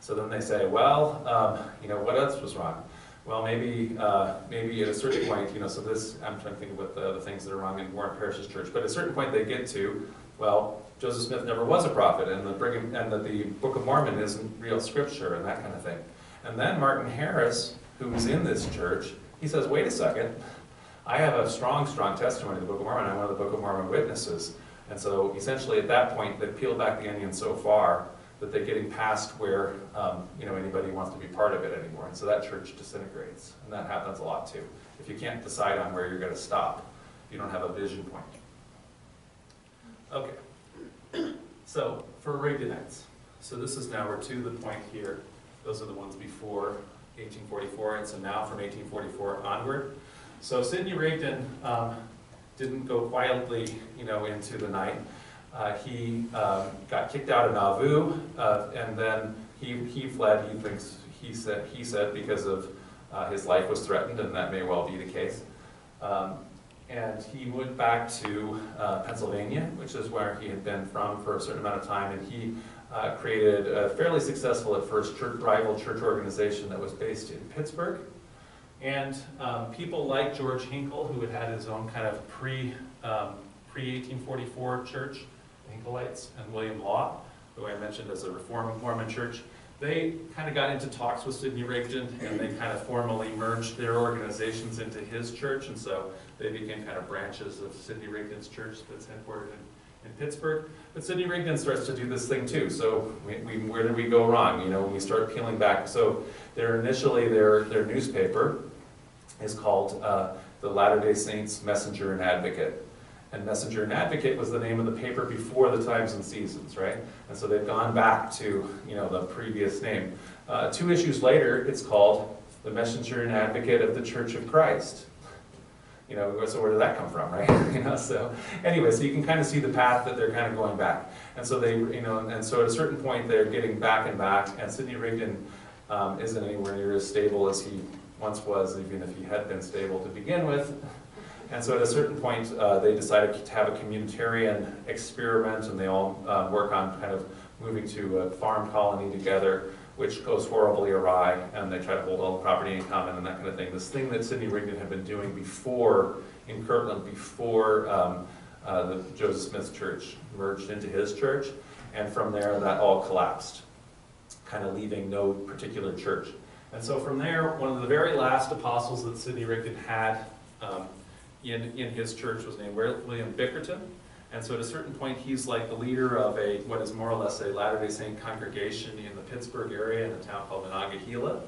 So then they say, well, um, you know, what else was wrong? Well, maybe, uh, maybe at a certain point, you know, so this, I'm trying to think what the, the things that are wrong in Warren Parrish's church, but at a certain point they get to, well, Joseph Smith never was a prophet, and the Brigham, and that the Book of Mormon isn't real scripture, and that kind of thing. And then Martin Harris, who's in this church, he says, wait a second, I have a strong, strong testimony of the Book of Mormon. I'm one of the Book of Mormon witnesses. And so essentially at that point, they've peeled back the onion so far that they're getting past where, um, you know, anybody wants to be part of it anymore. And so that church disintegrates. And that happens a lot too. If you can't decide on where you're gonna stop, you don't have a vision point. Okay. So for Rigdonites, so this is now, we're to the point here. Those are the ones before 1844, and so now from 1844 onward. So Sidney Rigdon um, didn't go quietly, you know, into the night. Uh, he um, got kicked out of Nauvoo, uh, and then he, he fled. He thinks he said he said because of uh, his life was threatened, and that may well be the case. Um, and he went back to uh, Pennsylvania, which is where he had been from for a certain amount of time, and he uh, created a fairly successful at first church, rival church organization that was based in Pittsburgh. And um, people like George Hinkle, who had had his own kind of pre, um, pre-1844 church, and William Law, who I mentioned as a Reformed Mormon church, they kind of got into talks with Sidney Rigdon, and they kind of formally merged their organizations into his church, and so they became kind of branches of Sidney Rigdon's church that's headquartered in, in Pittsburgh. But Sidney Rigdon starts to do this thing too, so we, we, where did we go wrong? You know, when we start peeling back. So their initially, their, their newspaper is called uh, the Latter-day Saints Messenger and Advocate. And Messenger and Advocate was the name of the paper before the Times and Seasons, right? And so they've gone back to, you know, the previous name. Uh, two issues later, it's called the Messenger and Advocate of the Church of Christ. You know, so where did that come from, right? you know, so anyway, so you can kind of see the path that they're kind of going back. And so they, you know, and so at a certain point they're getting back and back, and Sidney Rigdon um, isn't anywhere near as stable as he once was, even if he had been stable to begin with. And so at a certain point, uh, they decided to have a communitarian experiment, and they all uh, work on kind of moving to a farm colony together, which goes horribly awry, and they try to hold all the property in common and that kind of thing. This thing that Sidney Rigdon had been doing before, in Kirtland, before um, uh, the Joseph Smith Church merged into his church, and from there, that all collapsed, kind of leaving no particular church. And so from there, one of the very last apostles that Sidney Rigdon had um, in, in his church was named William Bickerton. And so at a certain point, he's like the leader of a, what is more or less a Latter-day Saint congregation in the Pittsburgh area in a town called Monongahela.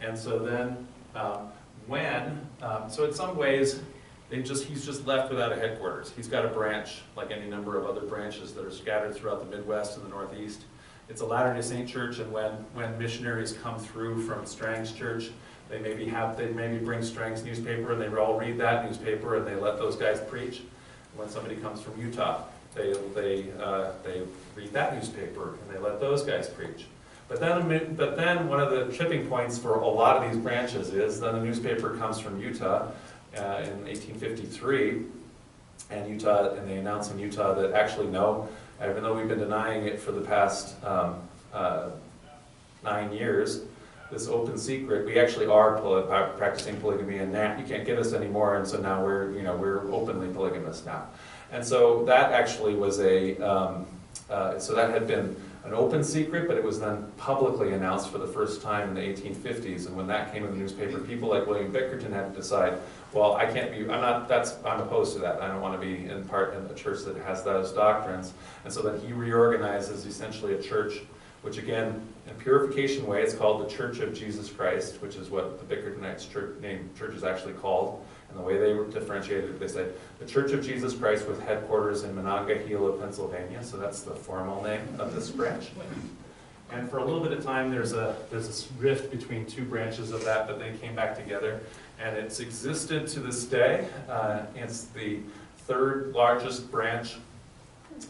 And so then, um, when, um, so in some ways, they just, he's just left without a headquarters. He's got a branch, like any number of other branches that are scattered throughout the Midwest and the Northeast. It's a Latter-day Saint church, and when, when missionaries come through from Strang's church, they maybe have, they maybe bring Strang's newspaper, and they all read that newspaper, and they let those guys preach. When somebody comes from Utah, they, they, uh, they read that newspaper, and they let those guys preach. But then, but then one of the tripping points for a lot of these branches is then the newspaper comes from Utah uh, in 1853, and Utah, and they announce in Utah that actually no, even though we've been denying it for the past um, uh, nine years, this open secret, we actually are poly practicing polygamy, and that you can't get us anymore, and so now we're, you know, we're openly polygamous now. And so that actually was a, um, uh, so that had been an open secret, but it was then publicly announced for the first time in the 1850s. And when that came in the newspaper, people like William Bickerton had to decide, well, I can't be, I'm not, that's, I'm opposed to that. I don't want to be in part in a church that has those doctrines. And so then he reorganizes essentially a church, which again, purification way, it's called the Church of Jesus Christ, which is what the Bickertonites church, name church is actually called. And the way they differentiated it, they said, the Church of Jesus Christ with headquarters in Monongahela, Pennsylvania. So that's the formal name of this branch. And for a little bit of time, there's a there's this rift between two branches of that, but they came back together, and it's existed to this day. Uh, it's the third largest branch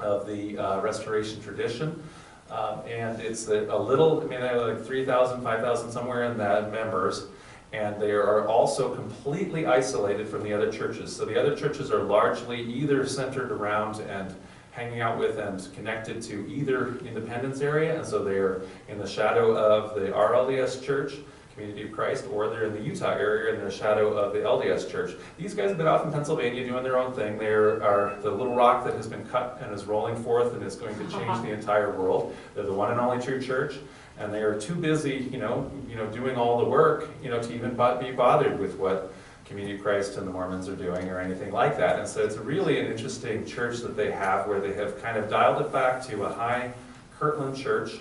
of the uh, Restoration tradition, um, and it's a, a little. I mean, they have like 3,000, 5,000 somewhere in that members, and they are also completely isolated from the other churches. So the other churches are largely either centered around and hanging out with and connected to either Independence area, and so they're in the shadow of the RLDS Church, Community of Christ, or they're in the Utah area in the shadow of the LDS Church. These guys have been off in Pennsylvania doing their own thing. They are the little rock that has been cut and is rolling forth and is going to change the entire world. They're the one and only true church, and they are too busy, you know, you know, doing all the work, you know, to even be bothered with what Community of Christ and the Mormons are doing or anything like that. And so it's really an interesting church that they have where they have kind of dialed it back to a high Kirtland church.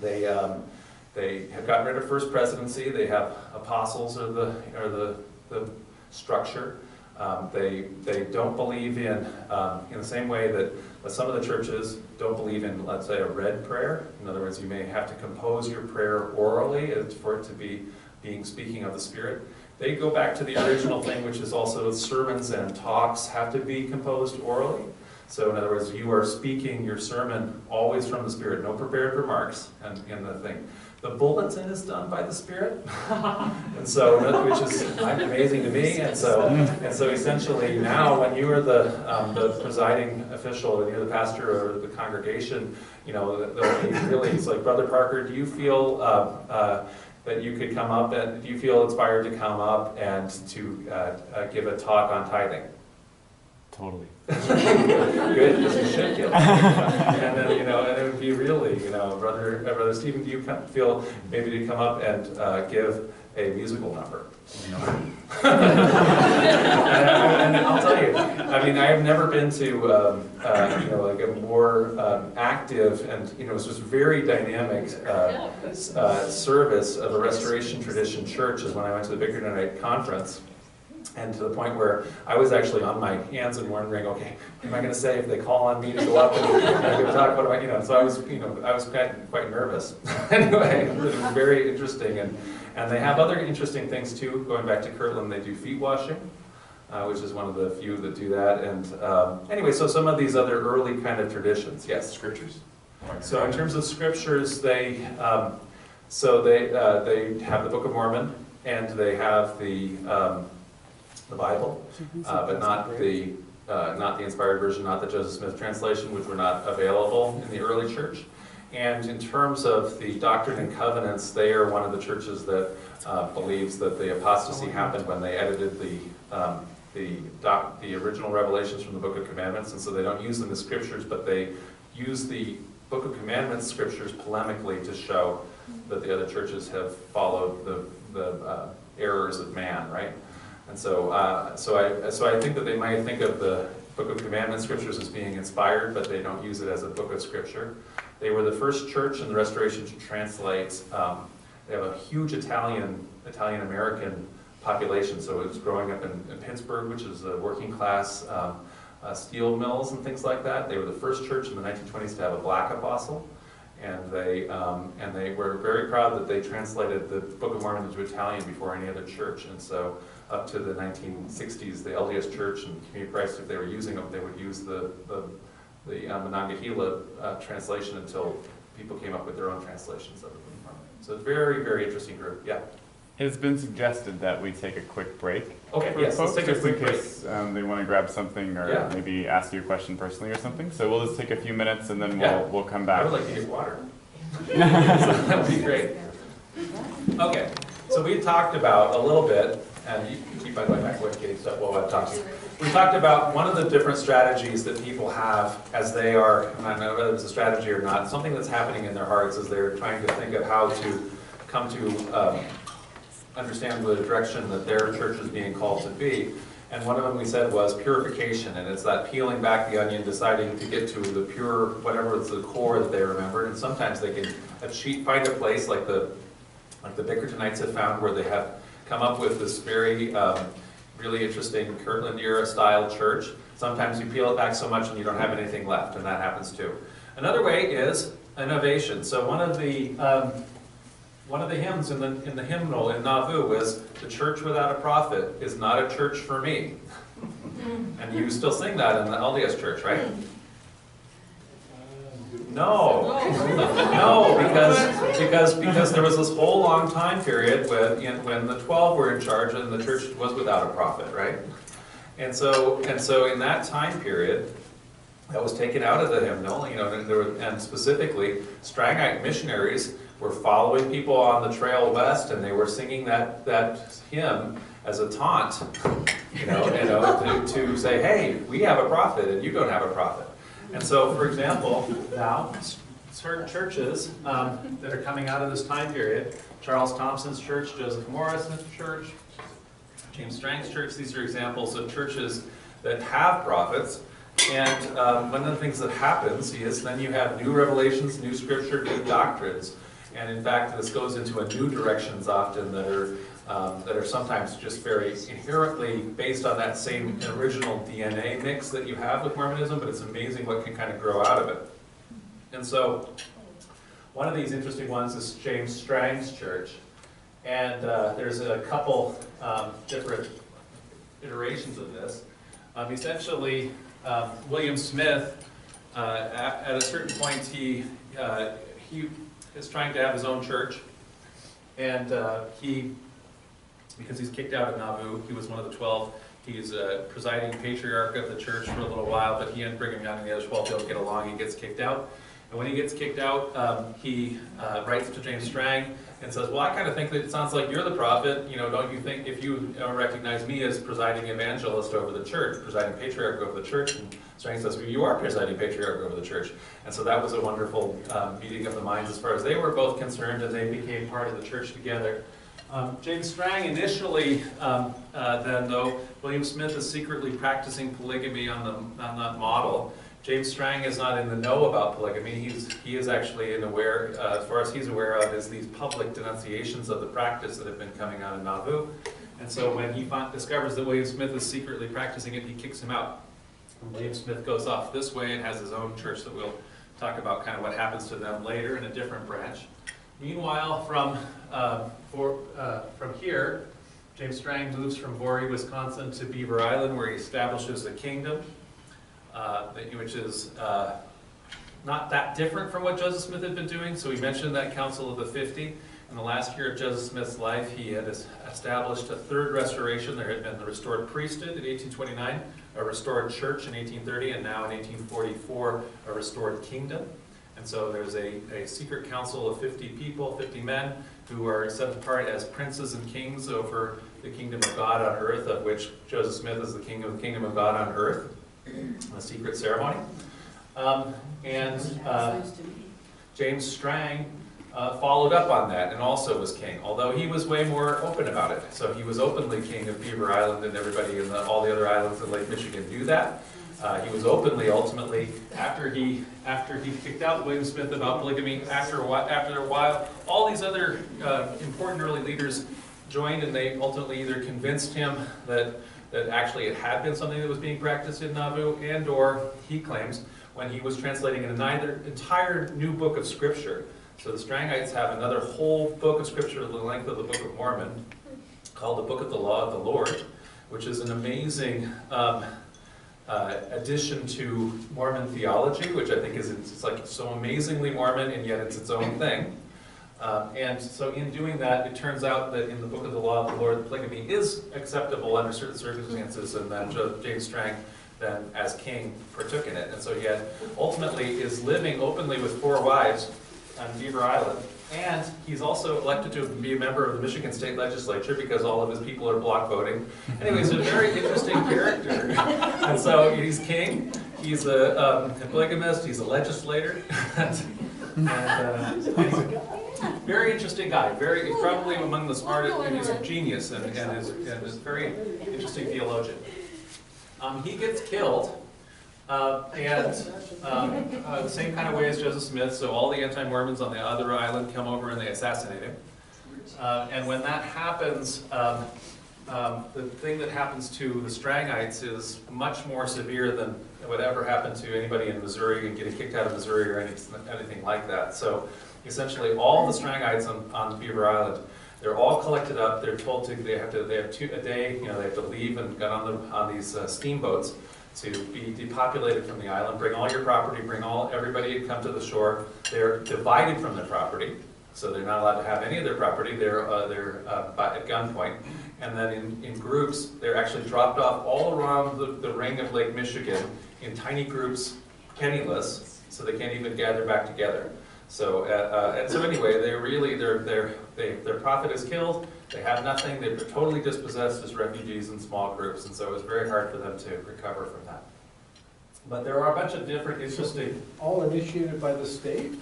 They, um, they have gotten rid of first presidency, they have apostles are the, are the, the structure. Um, they, they don't believe in, um, in the same way that some of the churches don't believe in, let's say, a read prayer. In other words, you may have to compose your prayer orally for it to be being speaking of the Spirit. They go back to the original thing, which is also sermons and talks have to be composed orally. So in other words, you are speaking your sermon always from the Spirit, no prepared remarks and in the thing. The bulletin is done by the Spirit, and so which is amazing to me. And so and so essentially now, when you are the um, the presiding official, or you're the pastor or the congregation, you know really. It's like Brother Parker, do you feel? Uh, uh, that you could come up and do you feel inspired to come up and to uh, uh, give a talk on tithing? Totally. Good, you should get. And then, you know, and it would be really, you know, Brother, uh, Brother Stephen, do you feel maybe to come up and uh, give a musical number? And I'll tell you, I mean, I have never been to, um, uh, you know, like a more um, active and, you know, it's just very dynamic uh, uh, service of a Restoration Tradition church is when I went to the Bickertonite Conference. And to the point where I was actually on my hands and wondering, okay, what am I gonna say if they call on me to go up and and give a talk, what am I, you know, so I was, you know, I was quite, quite nervous. Anyway, it was very interesting, and, and they have other interesting things too, going back to Kirtland, they do feet washing, uh, which is one of the few that do that, and, um, anyway, so some of these other early kind of traditions, yes? Scriptures? So in terms of scriptures, they, um, so they, uh, they have the Book of Mormon, and they have the, um, the Bible, uh, but not the, uh, not the inspired version, not the Joseph Smith translation, which were not available in the early church. And in terms of the Doctrine and Covenants, they are one of the churches that uh, believes that the apostasy happened when they edited the, um, the doc, the original revelations from the Book of Commandments, and so they don't use them as scriptures, but they use the Book of Commandments scriptures polemically to show that the other churches have followed the, the uh, errors of man, right? And so, uh, so I, so I think that they might think of the Book of Commandments scriptures as being inspired, but they don't use it as a book of scripture. They were the first church in the Restoration to translate. Um, they have a huge Italian, Italian-American population, so it was growing up in, in Pittsburgh, which is a working class um, uh, steel mills and things like that. They were the first church in the 1920s to have a black apostle. And they, um, and they were very proud that they translated the Book of Mormon into Italian before any other church. And so up to the 1960s, the LDS Church and Community of Christ, if they were using them, they would use the, the, the uh, Monongahela uh, translation until people came up with their own translations of it. So it's a very, very interesting group, yeah. It has been suggested that we take a quick break. Okay, for yes, let's take a just in case, Um, they wanna grab something Yeah. or maybe ask you a question personally or something. So we'll just take a few minutes and then we'll, we'll come back. I back. would like to get water. So That would be great. Okay, so we talked about a little bit, and you can keep stuff while I'm talking. We talked about one of the different strategies that people have as they are, I don't know whether it's a strategy or not, something that's happening in their hearts as they're trying to think of how to come to um, understand the direction that their church is being called to be. And one of them we said was purification, and it's that peeling back the onion, deciding to get to the pure, whatever is the core that they remember. And sometimes they can achieve, find a place like the, like the Bickertonites have found, where they have come up with this very, um, really interesting Kirtland era style church. Sometimes you peel it back so much and you don't have anything left, and that happens too. Another way is innovation. So one of the, um, one of the hymns in the, in the hymnal in Nauvoo is, "The church without a prophet is not a church for me." And you still sing that in the LDS church, right? No, no, because, because, because there was this whole long time period when, when the twelve were in charge and the church was without a prophet, right? And so, and so in that time period, that was taken out of the hymnal, you know, and were, and specifically, Strangite missionaries were following people on the trail west, and they were singing that, that hymn as a taunt, you know, you know, to, to say, hey, we have a prophet and you don't have a prophet. And so, for example, now, certain churches um, that are coming out of this time period, Charles Thompson's church, Joseph Morrison's church, James Strang's church. These are examples of churches that have prophets. And um, one of the things that happens is then you have new revelations, new scripture, new doctrines. And in fact, this goes into a new directions often that are um, that are sometimes just very inherently based on that same original DNA mix that you have with Mormonism, but it's amazing what can kind of grow out of it. And so, one of these interesting ones is James Strang's church. And uh, there's a couple um, different iterations of this. Um, essentially, um, William Smith, uh, at, at a certain point, he, uh, he is trying to have his own church. And uh, he because he's kicked out of Nauvoo. He was one of the 12. He's a presiding patriarch of the church for a little while, but he and Brigham Young and the other 12 don't get along. He gets kicked out. And when he gets kicked out, um, he uh, writes to James Strang and says, well, I kind of think that it sounds like you're the prophet. You know, don't you think if you uh, recognize me as presiding evangelist over the church, presiding patriarch over the church? And Strang says, well, you are presiding patriarch over the church. And so that was a wonderful um, meeting of the minds as far as they were both concerned, and they became part of the church together. Um, James Strang initially, um, uh, then though, William Smith is secretly practicing polygamy on, the, on that model. James Strang is not in the know about polygamy. He's, he is actually in aware, uh, as far as he's aware of, is these public denunciations of the practice that have been coming out in Nauvoo. And so when he find, discovers that William Smith is secretly practicing it, he kicks him out. And William Smith goes off this way and has his own church that we'll talk about kind of what happens to them later in a different branch. Meanwhile, from, uh, for, uh, from here, James Strang moves from Voree, Wisconsin to Beaver Island, where he establishes a kingdom, uh, which is uh, not that different from what Joseph Smith had been doing. So we mentioned that Council of the 50. In the last year of Joseph Smith's life, he had established a third restoration. There had been the restored priesthood in 1829, a restored church in 1830, and now in 1844, a restored kingdom. And so there's a, a secret council of 50 people, 50 men, who are set apart as princes and kings over the kingdom of God on earth, of which Joseph Smith is the king of the kingdom of God on earth, a secret ceremony. Um, and uh, James Strang uh, followed up on that and also was king, although he was way more open about it. So he was openly king of Beaver Island, and everybody in the, all the other islands in Lake Michigan knew that. Uh, he was openly, ultimately, after he after he kicked out William Smith about polygamy. After a while, after a while, all these other uh, important early leaders joined, and they ultimately either convinced him that that actually it had been something that was being practiced in Nauvoo, and or he claims when he was translating an entire new book of scripture. So the Strangites have another whole book of scripture the length of the Book of Mormon, called the Book of the Law of the Lord, which is an amazing. Um, uh, addition to Mormon theology, which I think is it's like so amazingly Mormon and yet it's its own thing. Um, and so in doing that, it turns out that in the book of the law of the Lord, polygamy is acceptable under certain circumstances, and then James Strang then as king partook in it. And so he had ultimately is living openly with four wives on Beaver Island. And he's also elected to be a member of the Michigan State Legislature because all of his people are block voting. Anyway, he's a very interesting character. And so he's king, he's a, um, a polygamist, he's a legislator. and, uh, he's a very interesting guy, very, he's probably among the smartest, and he's a genius and, and is, and is a very interesting theologian. Um, he gets killed uh, and um, uh, the same kind of way as Joseph Smith, so all the anti-Mormons on the other island come over and they assassinate him. Uh, and when that happens, um, um, the thing that happens to the Strangites is much more severe than would ever happen to anybody in Missouri and getting kicked out of Missouri or any, anything like that. So essentially all the Strangites on, on Beaver Island, they're all collected up, they're told to, they have to, they have two, a day, you know, they have to leave and get on, the, on these uh, steamboats to be depopulated from the island, bring all your property, bring all, everybody come to the shore. They're divided from their property, so they're not allowed to have any of their property. They're, uh, they're uh, by, at gunpoint. And then in, in groups, they're actually dropped off all around the, the ring of Lake Michigan in tiny groups, penniless, so they can't even gather back together. So, uh, uh, and so anyway, they really, their, their, they, their prophet is killed, they have nothing, they're totally dispossessed as refugees in small groups, and so it was very hard for them to recover from that. But there are a bunch of different interesting, All initiated by the state?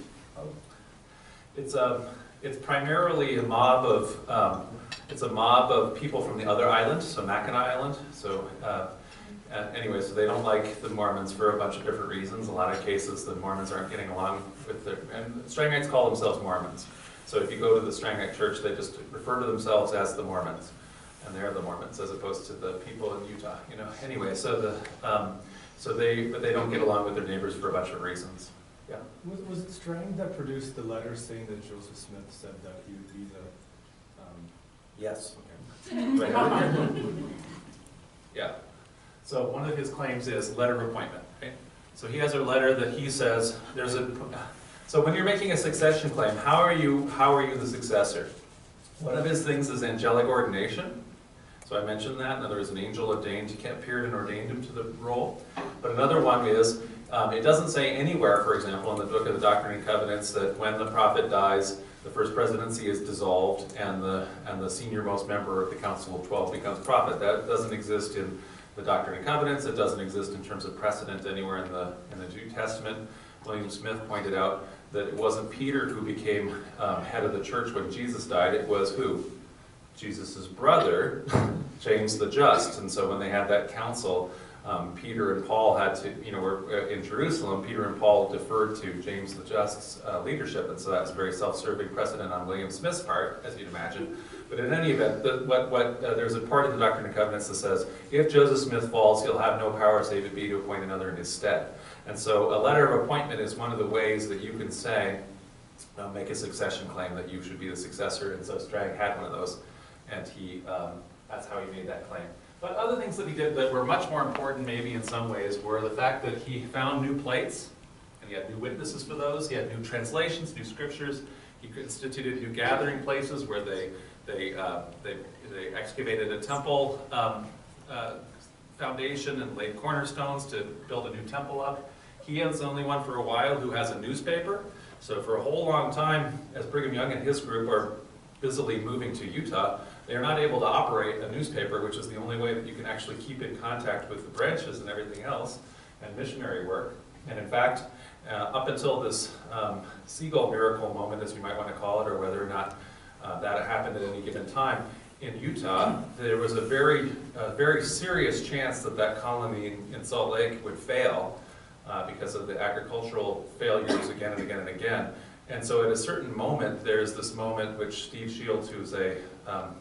it's, um, It's primarily a mob of, um, it's a mob of people from the other island, so Mackinac Island. So, uh, uh, anyway, so they don't like the Mormons for a bunch of different reasons. A lot of cases, the Mormons aren't getting along with their, and Strangites call themselves Mormons. So if you go to the Strangite church, they just refer to themselves as the Mormons. And they're the Mormons as opposed to the people in Utah, you know. Anyway, so the, um, so they, but they don't get along with their neighbors for a bunch of reasons. Yeah. Was, was it Strang that produced the letter saying that Joseph Smith said that he would be the, um, Yes. okay. Yeah. So one of his claims is letter of appointment, right? So he has a letter that he says, there's a, so when you're making a succession claim, how are you, how are you the successor? One of his things is angelic ordination. So I mentioned that, in other words, an angel ordained, and ordained him to the role. But another one is, um, it doesn't say anywhere, for example, in the book of the Doctrine and Covenants, that when the prophet dies, the first presidency is dissolved and the, and the senior most member of the Council of Twelve becomes prophet. That doesn't exist in the Doctrine and Covenants, it doesn't exist in terms of precedent anywhere in the, in the New Testament. William Smith pointed out that it wasn't Peter who became um, head of the church when Jesus died, it was who? Jesus' brother, James the Just. And so when they had that council, um, Peter and Paul had to, you know, were uh, in Jerusalem, Peter and Paul deferred to James the Just's uh, leadership, and so that's a very self-serving precedent on William Smith's part, as you'd imagine. But in any event, the, what, what, uh, there's a part of the Doctrine and Covenants that says, if Joseph Smith falls, he'll have no power save it be to appoint another in his stead. And so a letter of appointment is one of the ways that you can say, uh, make a succession claim that you should be the successor, and so Strang had one of those, and he, um, that's how he made that claim. But other things that he did that were much more important maybe in some ways were the fact that he found new plates, and he had new witnesses for those, he had new translations, new scriptures, he instituted new gathering places where they, they, uh, they, they excavated a temple um, uh, foundation and laid cornerstones to build a new temple up. He is the only one for a while who has a newspaper, so for a whole long time, as Brigham Young and his group are busily moving to Utah, they are not able to operate a newspaper, which is the only way that you can actually keep in contact with the branches and everything else, and missionary work. And in fact, uh, up until this um, seagull miracle moment, as you might want to call it, or whether or not uh, that happened at any given time, in Utah, there was a very, a very serious chance that that colony in, Salt Lake would fail uh, because of the agricultural failures again and again and again. And so at a certain moment, there's this moment which Steve Shields, who's a um,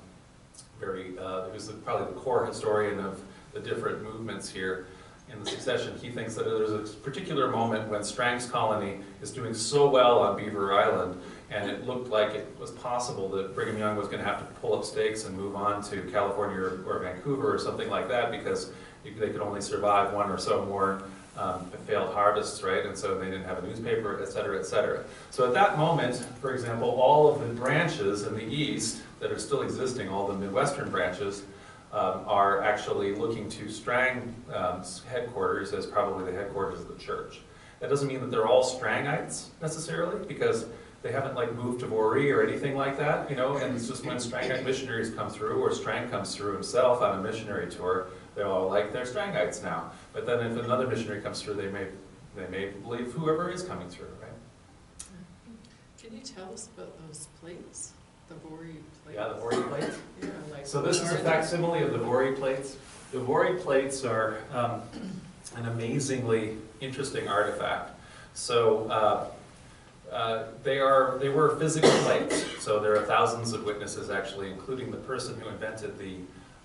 very, uh, who's the- probably the core historian of the different movements here in the succession, he thinks that there's a particular moment when Strang's colony is doing so well on Beaver Island, and it looked like it was possible that Brigham Young was gonna have to pull up stakes and move on to California or- or Vancouver or something like that, because you- they could only survive one or so more um, failed harvests, right? And so they didn't have a newspaper, et cetera, et cetera. So at that moment, for example, all of the branches in the east that are still existing, all the Midwestern branches, um, are actually looking to Strang um, headquarters as probably the headquarters of the church. That doesn't mean that they're all Strangites necessarily, because they haven't like moved to Voree or anything like that, you know, and it's just when Strangite missionaries come through, or Strang comes through himself on a missionary tour, they're all like, they're Strangites now. But then if another missionary comes through, they may, they may believe whoever is coming through, right? Can you tell us about those plates, the Voree plates? Yeah, the Voree plates. Yeah, like. So this is a facsimile of the Voree plates. The Voree plates are um, an amazingly interesting artifact. So uh, uh, they are, they were physical plates, so there are thousands of witnesses actually, including the person who invented the,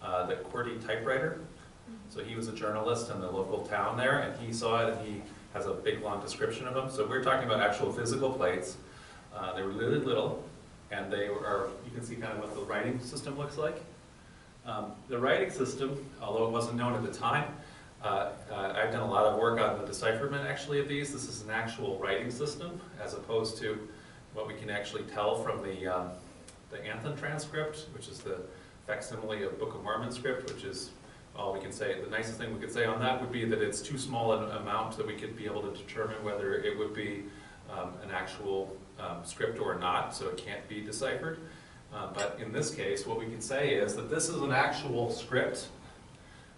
uh, the QWERTY typewriter. So he was a journalist in the local town there, and he saw it, and he has a big, long description of them. So we're talking about actual physical plates. Uh, They were really little, and they are, you can see kind of what the writing system looks like. Um, The writing system, although it wasn't known at the time, uh, uh, I've done a lot of work on the decipherment actually of these. This is an actual writing system as opposed to what we can actually tell from the, um, the Anthon transcript, which is the facsimile of Book of Mormon script, which is all we can say. The nicest thing we could say on that would be that it's too small an amount that we could be able to determine whether it would be um, an actual um, script or not, so it can't be deciphered. Uh, But in this case, what we can say is that this is an actual script,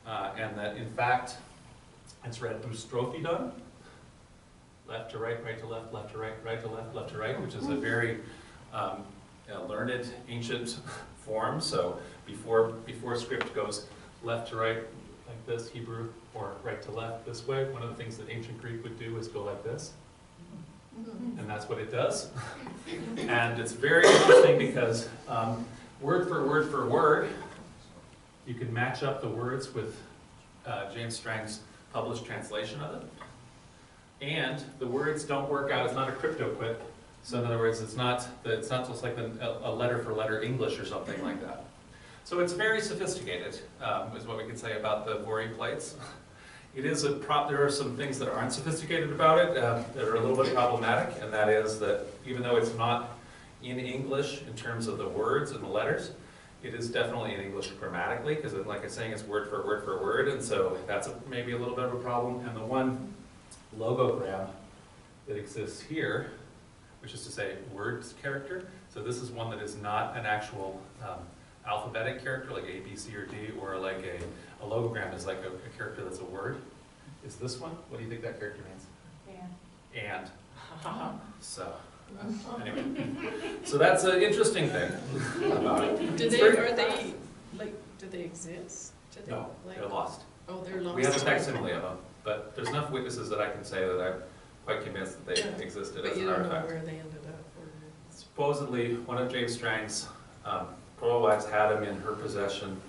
uh, and that in fact, it's read boustrophedon, left to right, right to left, left to right, right to left, left to right, which is a very um, uh, learned ancient form, so before, before script goes left to right like this, Hebrew, or right to left this way, one of the things that ancient Greek would do is go like this. And that's what it does. And it's very interesting because um, word for word for word, you can match up the words with uh, James Strang's published translation of it. And the words don't work out, it's not a crypto quip. So in other words, it's not, it's not just like a, letter for letter English or something like that. So it's very sophisticated, um, is what we can say about the Voree plates. It is a prop, there are some things that aren't sophisticated about it, uh, that are a little bit problematic, and that is that even though it's not in English in terms of the words and the letters, it is definitely in English grammatically, because like I'm saying, it's word for word for word, and so that's a- maybe a little bit of a problem. And the one logogram that exists here, which is to say words character, so this is one that is not an actual um, alphabetic character, like A, B, C, or D, or like a, a logogram is like a, a character that's a word. Is this one? What do you think that character means? And. And. So, anyway, so that's an interesting thing about it. Do It's they, very- are they, like, do they exist? Do they, No, like- they're lost. Oh, they're lost. We have a facsimile of them, but there's enough witnesses that I can say that I'm quite convinced that Yeah. they existed But as you an don't know artifact. where they ended up, or, Supposedly, one of James Strang's um, wives had him in her possession,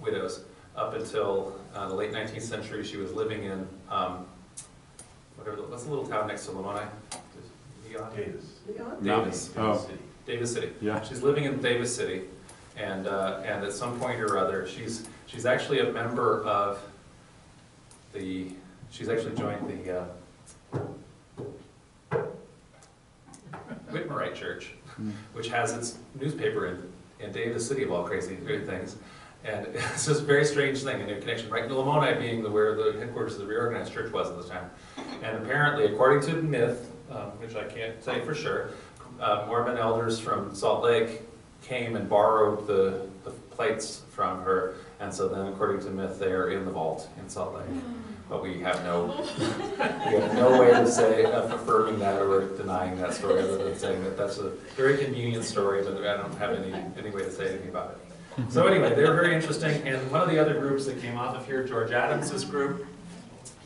widows, up until uh, the late 19th century. She was living in, um, whatever, what's the little town next to Lamoni? Leon? Davis. Davis. Oh. Davis City. Yeah. She's living in Davis City, and, uh, and at some point or other, she's, she's actually a member of the, she's actually joined the, uh, Whitmerite Church, which has its newspaper in, in Davis City of all crazy great things. And it's just a very strange thing, a new connection, right? Lamoni being the, where the headquarters of the reorganized church was at the time. And apparently, according to myth, um, which I can't say for sure, uh, Mormon elders from Salt Lake came and borrowed the, the plates from her. And so then, according to myth, they are in the vault in Salt Lake. But we have no, we have no way to say, of affirming that or denying that story, other than saying that that's a very convenient story, but I don't have any, any way to say anything about it. So anyway, they're very interesting, and one of the other groups that came off of here, George Adams's group,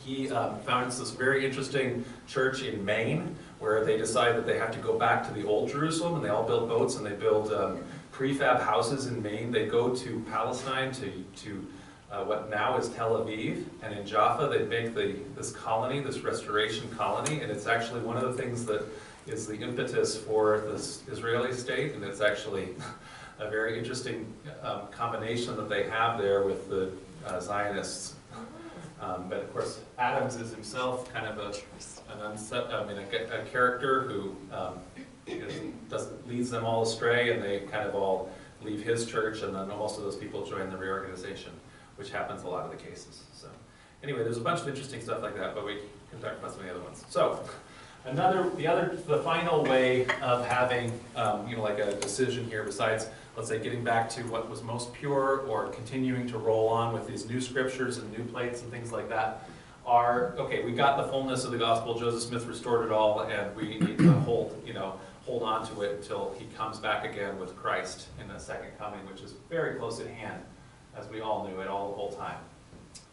he um, founds this very interesting church in Maine, where they decide that they have to go back to the old Jerusalem, and they all build boats, and they build um, prefab houses in Maine. They go to Palestine, to, to uh, what now is Tel Aviv, and in Jaffa, they make the, this colony, this restoration colony, and it's actually one of the things that is the impetus for this Israeli state, and it's actually a very interesting um, combination that they have there with the uh, Zionists. Um, But of course, Adams is himself kind of a, an unset, I mean, a, a character who um, does, leads them all astray, and they kind of all leave his church, and then most of those people join the reorganization, which happens a lot of the cases, so. Anyway, there's a bunch of interesting stuff like that, but we can talk about some of the other ones. So, another, the other, the final way of having, um, you know, like a decision here besides, let's say, getting back to what was most pure or continuing to roll on with these new scriptures and new plates and things like that, are, okay, we got the fullness of the gospel, Joseph Smith restored it all, and we need to hold, you know, hold on to it until he comes back again with Christ in the second coming, which is very close at hand, as we all knew it all the whole time.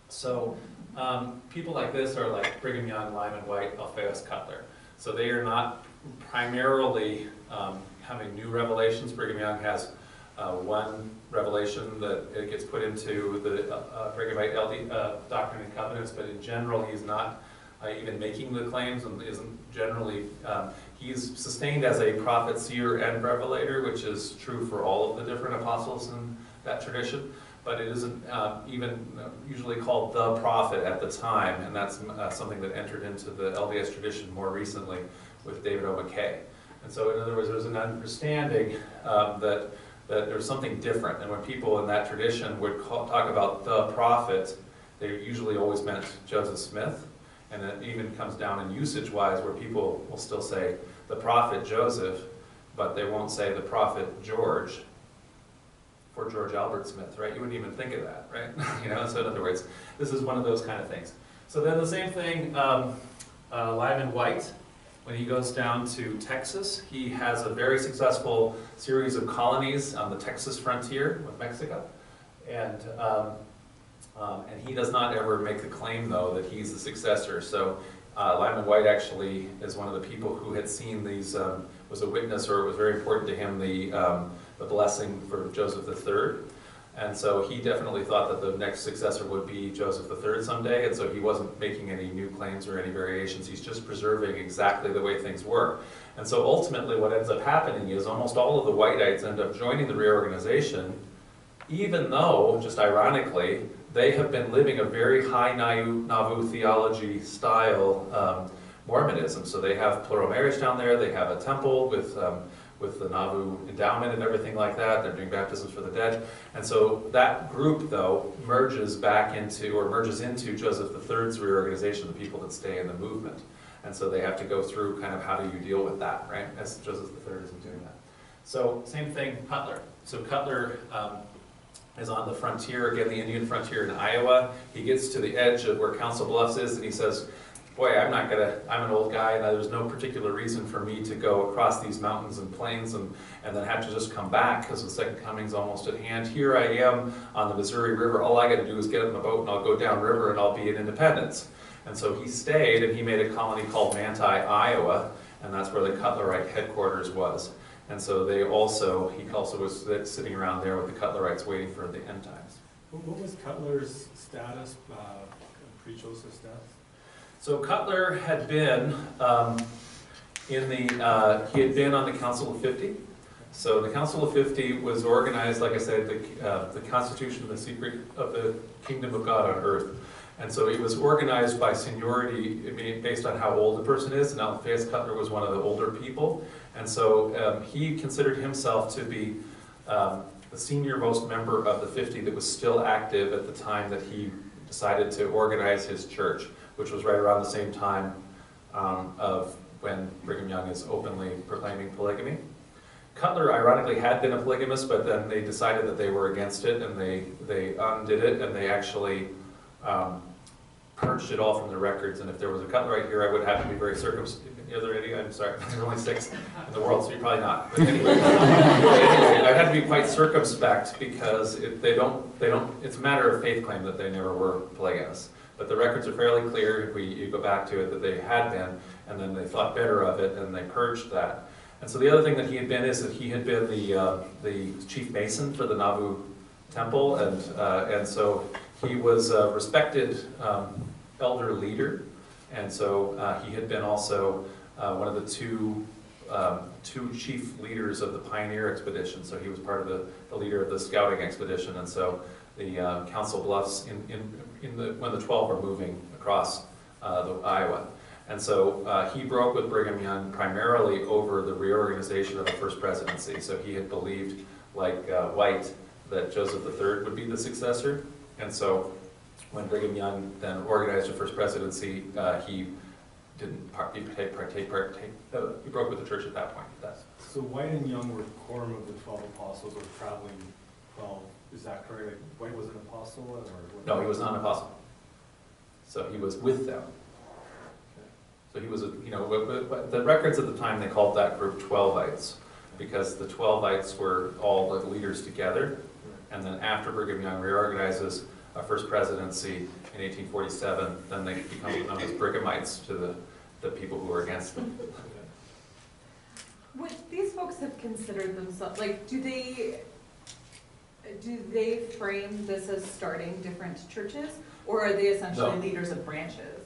So, um, people like this are like Brigham Young, Lyman Wight, Alphaeus Cutler. So they are not primarily um, having new revelations. Brigham Young has uh, one revelation that it gets put into the uh, uh, LD, uh, Doctrine and Covenants, but in general, he's not uh, even making the claims and isn't generally, um, he's sustained as a prophet, seer, and revelator, which is true for all of the different apostles in that tradition but it isn't uh, even uh, usually called the prophet at the time, and that's uh, something that entered into the LDS tradition more recently with David O. McKay. And so, in other words, there's an understanding um, that that there's something different, and when people in that tradition would call, talk about the prophet, they usually always meant Joseph Smith, and it even comes down in usage-wise where people will still say the prophet Joseph, but they won't say the prophet George, for George Albert Smith, right? You wouldn't even think of that, right? you know, so in other words, this is one of those kind of things. So then the same thing, um, uh, Lyman Wight, when he goes down to Texas, he has a very successful series of colonies on the Texas frontier with Mexico. And, um, um, and he does not ever make the claim, though, that he's the successor. So uh, Lyman Wight actually is one of the people who had seen these, um, was a witness, or it was very important to him, the, um, the blessing for Joseph III. And so he definitely thought that the next successor would be Joseph III someday, and so he wasn't making any new claims or any variations. He's just preserving exactly the way things were. And so ultimately, what ends up happening is almost all of the Wightites end up joining the reorganization, even though, just ironically, they have been living a very high Nauvoo, theology style um, Mormonism. So they have plural marriage down there, they have a temple with, um, with the Nauvoo endowment and everything like that, they're doing baptisms for the dead. And so that group, though, merges back into, or merges into Joseph III's reorganization, the people that stay in the movement. And so they have to go through kind of how do you deal with that, right? As Joseph III isn't doing that. So same thing, Cutler. So Cutler um, is on the frontier, again, the Indian frontier in Iowa. He gets to the edge of where Council Bluffs is, and he says, boy, I'm not gonna, I'm an old guy, and there's no particular reason for me to go across these mountains and plains and, and then have to just come back, because the second coming's almost at hand. Here I am on the Missouri River, all I gotta do is get in the boat and I'll go down river and I'll be in Independence. And so he stayed, and he made a colony called Manti, Iowa, and that's where the Cutlerite headquarters was. And so they also, he also was sitting around there with the Cutlerites waiting for the end times. What what was Cutler's status, uh, pre-Joseph's death? So Cutler had been um, in the, uh, he had been on the Council of 50. So the Council of 50 was organized, like I said, the, uh, the Constitution, of the secret of the Kingdom of God on earth. And so it was organized by seniority, based on how old the person is, and Alphaeus Cutler was one of the older people. And so um, he considered himself to be um, the senior most member of the 50 that was still active at the time that he decided to organize his church, which was right around the same time um, of when Brigham Young is openly proclaiming polygamy. Cutler ironically had been a polygamist, but then they decided that they were against it and they, they undid it and they actually um, purged it all from the records. And if there was a Cutlerite here, I would have to be very circumspect. Are there any? I'm sorry, there are only six in the world, so you're probably not. But anyway, anyway, I had to be quite circumspect because if they don't, they don't. It's a matter of faith claim that they never were polygamists. But the records are fairly clear. If we you go back to it, that they had been, and then they thought better of it, and they purged that. And so the other thing that he had been is that he had been the uh, the chief mason for the Nauvoo temple, and uh, and so he was a respected um, elder leader, and so uh, he had been also uh, one of the two um, two chief leaders of the pioneer expedition. So he was part of the, the leader of the scouting expedition, and so the uh, Council Bluffs in, in, in the when the twelve were moving across uh, the Iowa. And so uh, he broke with Brigham Young primarily over the reorganization of the first presidency. So he had believed, like uh, Wight, that Joseph III would be the successor. And so when Brigham Young then organized the first presidency, uh, he didn't partake, partake, partake, uh, he broke with the church at that point. That's, So Wight and Young were quorum of the twelve apostles or traveling twelve, is that correct? Like, Wight was an apostle or? what? no, he was not an apostle. So he was with them. So he was, a, you know, but- but- but the records at the time, they called that group Twelveites, because the Twelveites were all the leaders together. And then after Brigham Young reorganizes a first presidency in 1847, then they become known as Brighamites to the, the people who were against them. Would these folks have considered themselves, like, do they, do they frame this as starting different churches? Or are they essentially No. leaders of branches?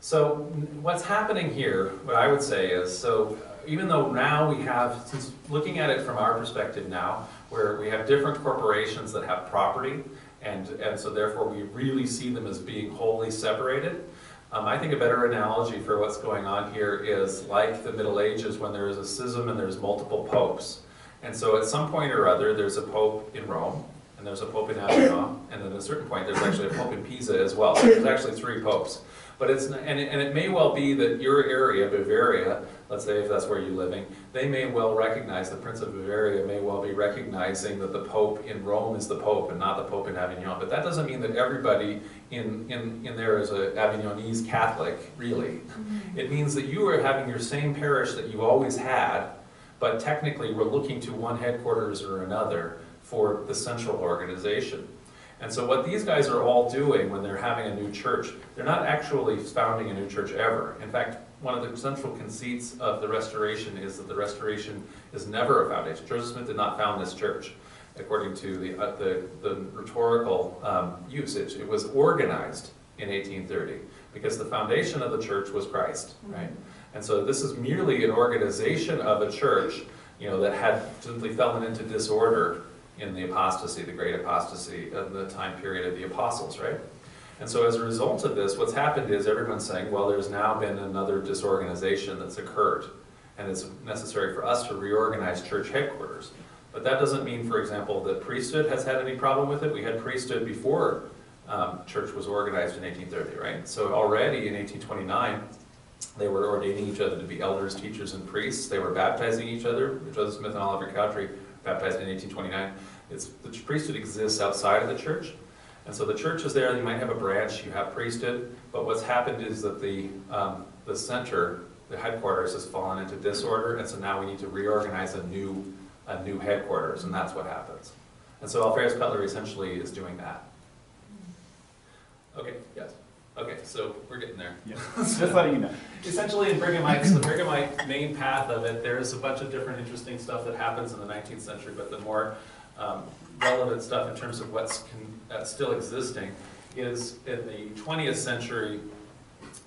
So what's happening here, what I would say is, so even though now we have, since looking at it from our perspective now, where we have different corporations that have property, and, and so therefore we really see them as being wholly separated. Um, I think a better analogy for what's going on here is like the Middle Ages when there is a schism and there's multiple popes. And so at some point or other, there's a pope in Rome, and there's a pope in Avignon, and then at a certain point, there's actually a pope in Pisa as well. So there's actually three popes. But it's, and it, and it may well be that your area, Bavaria, let's say if that's where you're living, they may well recognize, the Prince of Bavaria may well be recognizing that the Pope in Rome is the Pope and not the Pope in Avignon. But that doesn't mean that everybody in, in, in there is a Avignonese Catholic, really. Mm-hmm. It means that you are having your same parish that you always had, but technically we're looking to one headquarters or another for the central organization. And so what these guys are all doing when they're having a new church, they're not actually founding a new church ever. In fact, one of the central conceits of the restoration is that the restoration is never a foundation. Joseph Smith did not found this church, according to the, uh, the, the rhetorical um, usage. It was organized in 1830 because the foundation of the church was Christ, right? And so this is merely an organization of a church, you know, that had simply fallen into disorder in the apostasy, the great apostasy of the time period of the apostles, right? And so as a result of this, what's happened is everyone's saying, well, there's now been another disorganization that's occurred, and it's necessary for us to reorganize church headquarters. But that doesn't mean, for example, that priesthood has had any problem with it. We had priesthood before um, church was organized in 1830, right? So already in 1829, they were ordaining each other to be elders, teachers, and priests. They were baptizing each other. Joseph Smith and Oliver Cowdery baptized in 1829. It's, the priesthood exists outside of the church. And so the church is there, you might have a branch, you have priesthood, but what's happened is that the, um, the center, the headquarters has fallen into disorder, and so now we need to reorganize a new, a new headquarters, and that's what happens. And so Alphaeus Cutlery essentially is doing that. Okay, yes, okay, so we're getting there. Yeah, just letting you know. Essentially, in Brighamites, the Brighamite main path of it, there's a bunch of different interesting stuff that happens in the 19th century, but the more um, relevant stuff in terms of what's con- that's still existing is in the 20th century,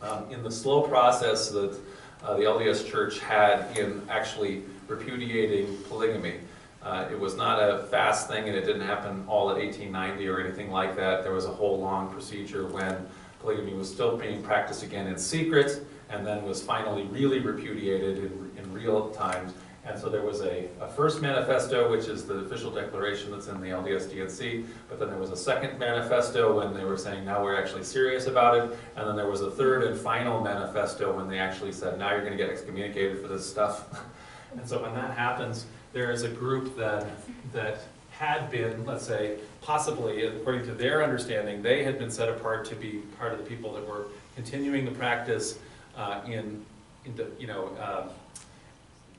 um, in the slow process that uh, the LDS Church had in actually repudiating polygamy. Uh, it was not a fast thing, and it didn't happen all at 1890 or anything like that. There was a whole long procedure when polygamy was still being practiced again in secret, and then was finally really repudiated in, in real times. And so there was a, a first manifesto, which is the official declaration that's in the LDS DNC, but then there was a second manifesto when they were saying, now we're actually serious about it, and then there was a third and final manifesto when they actually said, now you're gonna get excommunicated for this stuff. And so when that happens, there is a group that, that had been, let's say, possibly, according to their understanding, they had been set apart to be part of the people that were continuing the practice uh, in, in, the- you know, uh,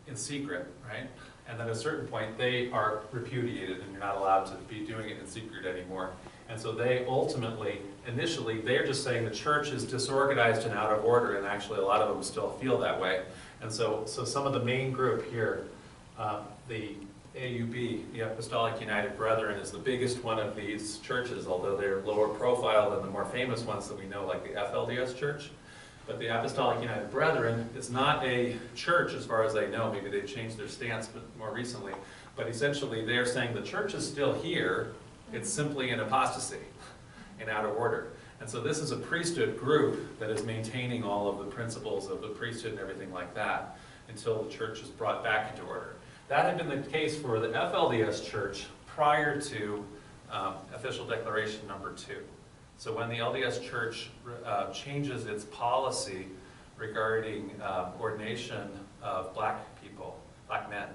in secret, right? And then at a certain point, they are repudiated and you're not allowed to be doing it in secret anymore. And so they ultimately, initially, they're just saying the church is disorganized and out of order, and actually a lot of them still feel that way. And so, so some of the main group here, um, the AUB, the Apostolic United Brethren, is the biggest one of these churches, although they're lower profile than the more famous ones that we know, like the FLDS Church. But the Apostolic United Brethren is not a church as far as I know, maybe they've changed their stance but more recently. But essentially, they're saying the church is still here, it's simply an apostasy and out of order. And so this is a priesthood group that is maintaining all of the principles of the priesthood and everything like that until the church is brought back into order. That had been the case for the FLDS church prior to um, official declaration number two. So when the LDS Church uh, changes its policy regarding um, ordination of black people, black men,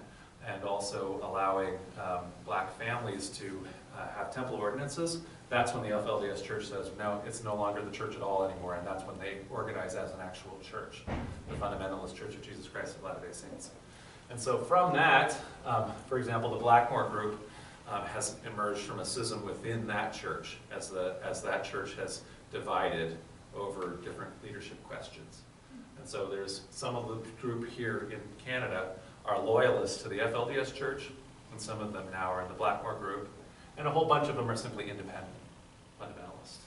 and also allowing um, black families to uh, have temple ordinances, that's when the FLDS Church says, no, it's no longer the church at all anymore, and that's when they organize as an actual church, the Fundamentalist Church of Jesus Christ of Latter-day Saints. And so from that, um, for example, the Blackmore Group um, has emerged from a schism within that church as the as that church has divided over different leadership questions. And so there's some of the group here in Canada are loyalists to the FLDS church, and some of them now are in the Blackmore group, and a whole bunch of them are simply independent fundamentalists.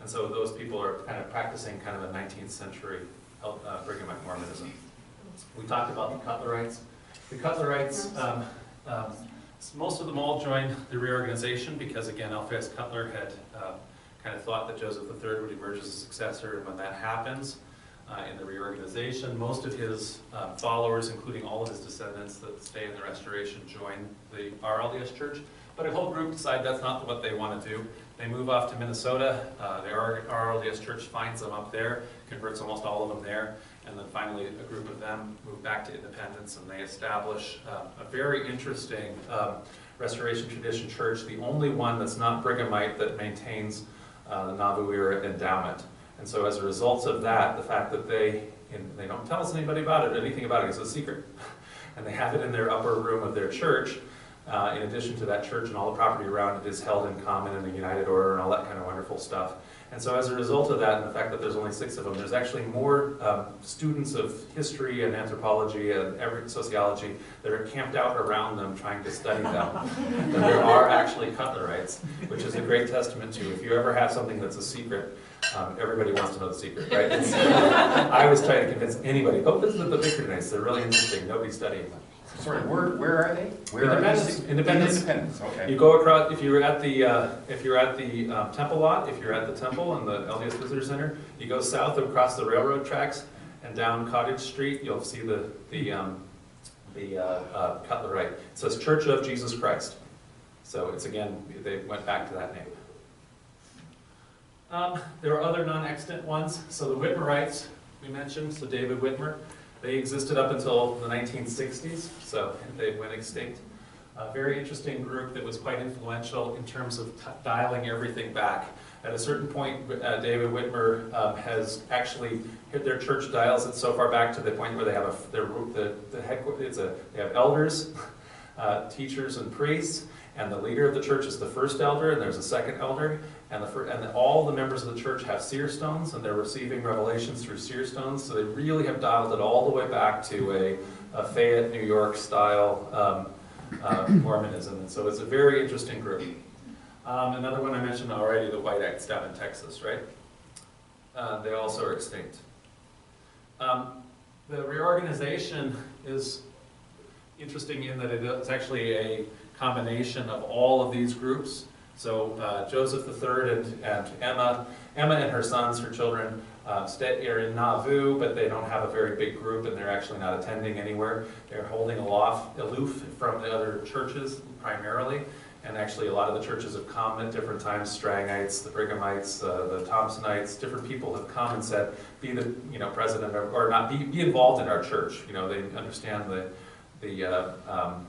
And so those people are kind of practicing kind of a 19th century uh, Brighamite Mormonism. We talked about the Cutlerites. The Cutlerites, um, um, most of them all joined the reorganization because, again, Alphaeus Cutler had um, kind of thought that Joseph III would emerge as a successor, and when that happens uh, in the reorganization, most of his um, followers, including all of his descendants that stay in the Restoration, join the RLDS Church. But a whole group decide that's not what they want to do. They move off to Minnesota. Uh, the RLDS Church finds them up there, converts almost all of them there. And then finally, a group of them move back to Independence and they establish um, a very interesting um, Restoration Tradition church, the only one that's not Brighamite that maintains uh, the Nauvoo era endowment. And so as a result of that, the fact that they, they don't tell us anybody about it, anything about it, it's a secret. And they have it in their upper room of their church. Uh, in addition to that church and all the property around it is held in common in the United Order and all that kind of wonderful stuff. And so as a result of that, and the fact that there's only six of them, there's actually more um, students of history and anthropology and every sociology that are camped out around them trying to study them than there are actually Cutlerites, which is a great testament to if you ever have something that's a secret, um, everybody wants to know the secret, right? I was trying to convince anybody, oh, this is the Bickertonites, they're really interesting, nobody's studying them. Sorry, where, where are they? Where are they? Independence, Independence. Independence, okay. You go across, if you're at the, uh, if you're at the um, Temple lot, if you're at the Temple and the LDS Visitor Center, you go south across the railroad tracks and down Cottage Street, you'll see the, the, um, the uh, uh, Cutlerite. It says Church of Jesus Christ. So it's again, they went back to that name. Um, There are other non-extant ones. So the Whitmerites, we mentioned, so David Whitmer, they existed up until the 1960s, so they went extinct. A very interesting group that was quite influential in terms of dialing everything back. At a certain point, uh, David Whitmer um, has actually hit their church dials it so far back to the point where they have a, their, the, the it's a, they have elders, uh, teachers and priests, and the leader of the church is the first elder, and there's a second elder, and the, and all the members of the church have seer stones, and they're receiving revelations through seer stones, so they really have dialed it all the way back to a, a Fayette, New York style um, uh, Mormonism, and so it's a very interesting group. Um, another one I mentioned already, the Wightites down in Texas, right? Uh, they also are extinct. Um, the reorganization is interesting in that it's actually a combination of all of these groups. So uh, Joseph III and, and Emma, Emma and her sons, her children, uh, are in Nauvoo, but they don't have a very big group and they're actually not attending anywhere. They're holding aloft, aloof from the other churches primarily. And actually, a lot of the churches have come at different times, Strangites, the Brighamites, uh, the Thompsonites, different people have come and said, be the, you know, president, of- or not, be, be involved in our church. You know, they understand the, the, uh, um,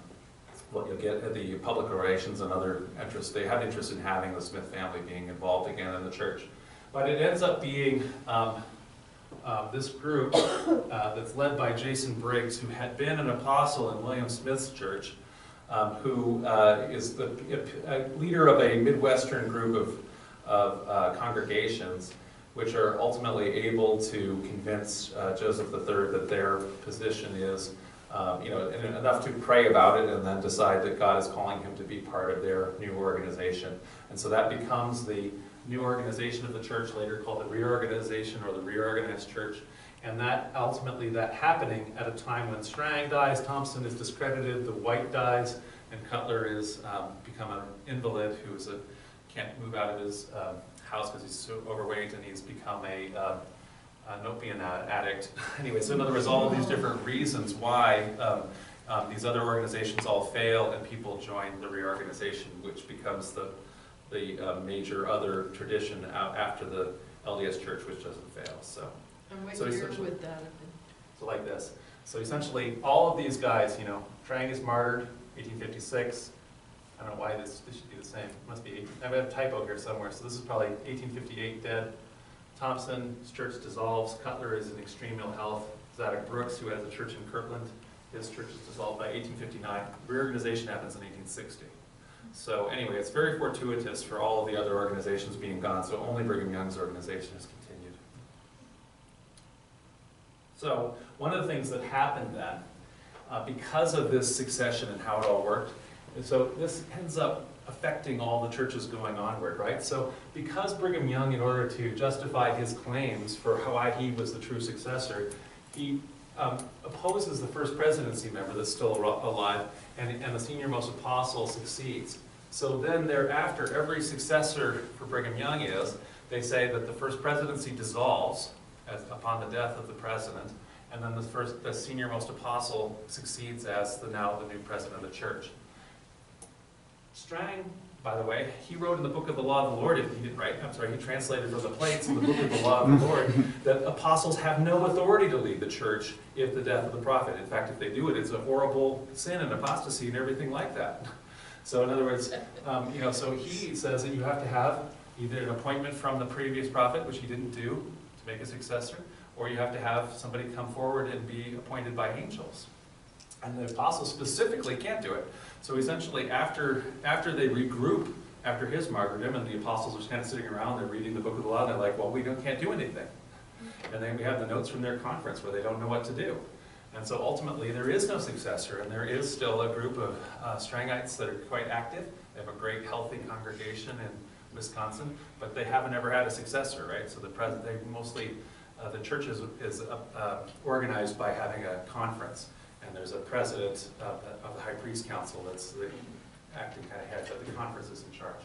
what you'll get at the public relations and other interests. They have interest in having the Smith family being involved again in the church. But it ends up being um, uh, this group uh, that's led by Jason Briggs, who had been an apostle in William Smith's church, um, who uh, is the leader of a Midwestern group of, of uh, congregations, which are ultimately able to convince uh, Joseph III that their position is um, you know, enough to pray about it and then decide that God is calling him to be part of their new organization. And so that becomes the new organization of the church, later called the reorganization or the reorganized church. And that ultimately, that happening at a time when Strang dies, Thompson is discredited, the Wight dies, and Cutler is um, become an invalid who is a, can't move out of his um, house because he's so overweight, and he's become a um, an opium a- addict. Anyway, so in other words, all of these different reasons why um, um, these other organizations all fail and people join the reorganization, which becomes the, the uh, major other tradition out after the LDS Church, which doesn't fail, so. And what So year would that have been? So like this. So essentially, all of these guys, you know, Strang is martyred, 1856. I don't know why this, this should be the same. It must be, 18 I have a typo here somewhere, so this is probably 1858 dead. Thompson's church dissolves, Cutler is in extreme ill health. Zadok Brooks, who has a church in Kirtland, his church is dissolved by 1859. Reorganization happens in 1860. So anyway, it's very fortuitous for all of the other organizations being gone, so only Brigham Young's organization has continued. So one of the things that happened then, uh, because of this succession and how it all worked, so this ends up affecting all the churches going onward, right? So because Brigham Young, in order to justify his claims for why he was the true successor, he um, opposes the first presidency member that's still alive, and, and the senior most apostle succeeds. So then thereafter, every successor for Brigham Young is, they say that the first presidency dissolves as, upon the death of the president, and then the first, the senior most apostle succeeds as the now the new president of the church. Strang by the way, he wrote in the book of the law of the Lord, he didn't write, I'm sorry, he translated from the plates in the book of the law of the Lord, that apostles have no authority to lead the church if the death of the prophet. In fact, if they do it, it's a horrible sin and apostasy and everything like that. So in other words, um, you know, so he says that you have to have either an appointment from the previous prophet, which he didn't do, to make a successor, or you have to have somebody come forward and be appointed by angels. And the apostles specifically can't do it. So essentially, after, after they regroup, after his martyrdom, and the apostles are kind of sitting around, they're reading the book of the law, and they're like, well, we can't do anything. And then we have the notes from their conference where they don't know what to do. And so ultimately, there is no successor, and there is still a group of uh, Strangites that are quite active. They have a great, healthy congregation in Wisconsin, but they haven't ever had a successor, right? So the president, they mostly, uh, the church is, is uh, uh, organized by having a conference, and there's a president of the- of the high priest council that's the acting kind of head, but the conference is in charge.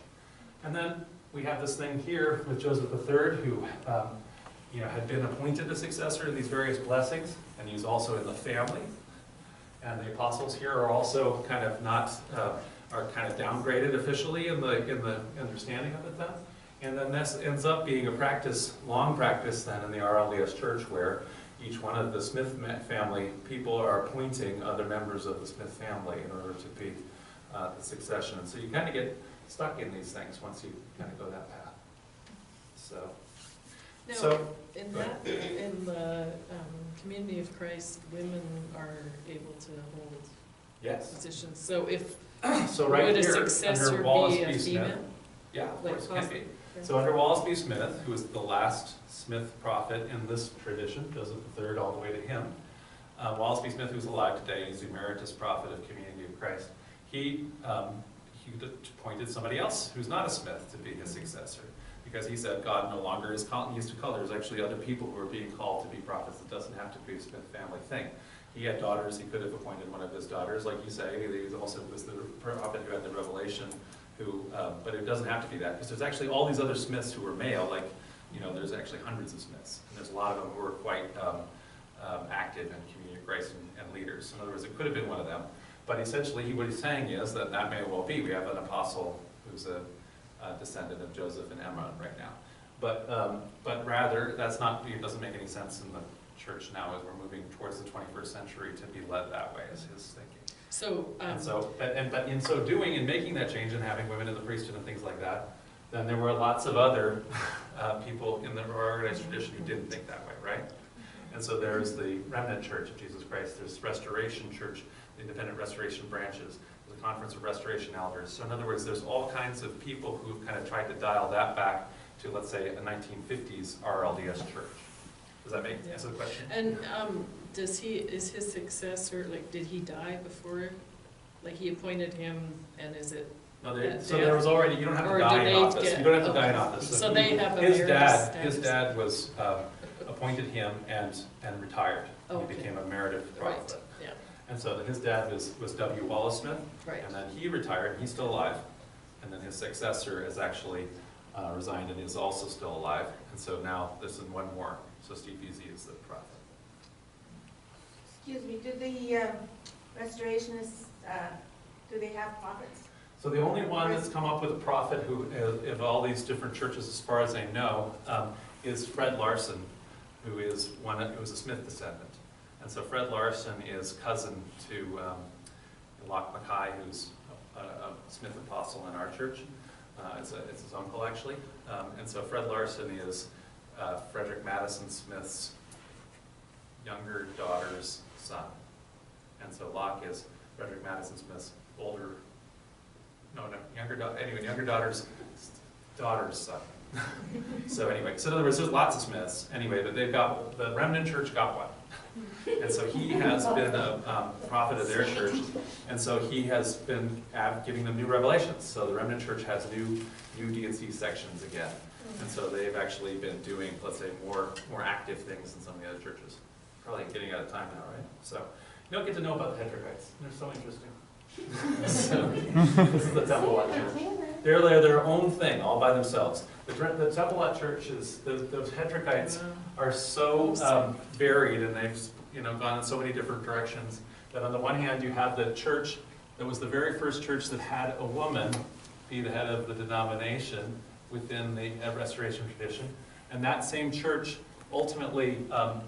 And then we have this thing here with Joseph III, who, um, you know, had been appointed a successor in these various blessings, and he's also in the family. And the apostles here are also kind of not, uh, are kind of downgraded officially in the, in the understanding of it then. And then this ends up being a practice, long practice then in the RLDS church where each one of the Smith family people are appointing other members of the Smith family in order to be uh, the succession. And so you kind of get stuck in these things once you kind of go that path. So, Now, so, in that, in the um, community of Christ, women are able to hold yes. positions. So if, So right would a successor be a B. Smith. female? Yeah, of Like course, can be. So under Wallace B. Smith, who was the last Smith prophet in this tradition, Joseph III all the way to him, uh, Wallace B. Smith, who's alive today, the emeritus prophet of Community of Christ, he, um, he appointed somebody else who's not a Smith to be his successor. Because he said God no longer is calling, used to call, there's actually other people who are being called to be prophets. It doesn't have to be a Smith family thing. He had daughters, he could have appointed one of his daughters, like you say, he also was the prophet who had the revelation, who, um, but it doesn't have to be that, because there's actually all these other Smiths who are male, like, you know, there's actually hundreds of Smiths, and there's a lot of them who are quite um, um, active in community of grace and, and leaders. In other words, it could have been one of them, but essentially, he, what he's saying is that that may well be. We have an apostle who's a, a descendant of Joseph and Emma right now, but um, but rather, that's not. It doesn't make any sense in the church now as we're moving towards the 21st century to be led that way. Is his thinking. so, um, And so, but, and, but in so doing and making that change and having women in the priesthood and things like that, then there were lots of other uh, people in the organized tradition who didn't think that way, right? And so there's the remnant church of Jesus Christ, there's Restoration Church, the independent restoration branches, a conference of restoration elders. So in other words, there's all kinds of people who've kind of tried to dial that back to, let's say, a 1950s RLDS church. Does that make, answer the question? and um, does he, is his successor, like, did he die before? Like, he appointed him, and is it, No, there, That so there was already, you don't have to do die in they office, get- you don't have to die in okay. office. So he- they have a His emeritus dad, his status. dad was, um, appointed him and, and retired. Okay. He became emeritus right, prophet. yeah, And so his dad was, was W. Wallace Smith, right. and then he retired, he's still alive. And then his successor has actually uh, resigned and is also still alive. And so now this is one more, so Steve Veazey is the prophet. Excuse me, do the uh, restorationists, uh, do they have prophets? So the only one that's come up with a prophet who, uh, of all these different churches, as far as I know, um, is Fred Larson, who is one, who was a Smith descendant. And so Fred Larson is cousin to um, Lach Mackay, who's a, a Smith apostle in our church. Uh, it's, a, it's his uncle, actually. Um, and so Fred Larson is uh, Frederick Madison Smith's younger daughter's son. And so Lach is Frederick Madison Smith's older no, no, younger daughter, anyway, younger daughter's daughter's son. So anyway, so in other words, there's lots of Smiths, anyway, but they've got, the remnant church got one. And so he has been a um, prophet of their church, and so he has been giving them new revelations. So the remnant church has new, new D and C sections again. And so they've actually been doing, let's say, more, more active things than some of the other churches. Probably getting out of time now, right? So, you don't get to know about the Hedrickites, they're so interesting. So, This is the Temple Lot Church. They're, they're their own thing, all by themselves. The, the Temple Lot Church is, those, those Hedrickites are so um, varied and they've, you know, gone in so many different directions that on the one hand, you have the church that was the very first church that had a woman be the head of the denomination within the Restoration tradition. And that same church ultimately um,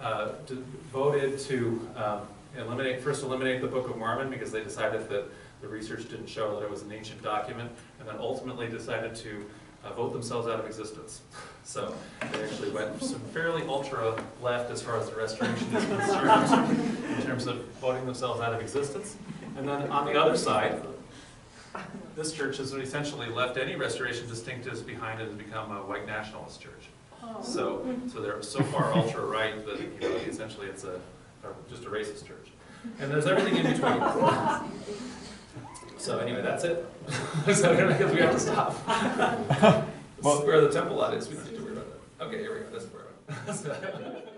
uh, d- voted to um, eliminate, first eliminate the Book of Mormon because they decided that the research didn't show that it was an ancient document, and then ultimately decided to uh, vote themselves out of existence. So they actually went some fairly ultra-left as far as the restoration is concerned, in terms of voting themselves out of existence. And then on the other side, this church has essentially left any restoration distinctives behind and has become a white nationalist church. So, so they're so far ultra-right that, you know, essentially it's a, a- just a racist church. And there's everything in between. So anyway, that's it. So, because we have to stop. Is where the temple lot is, we don't need to worry about that. Okay, here we go, this is where.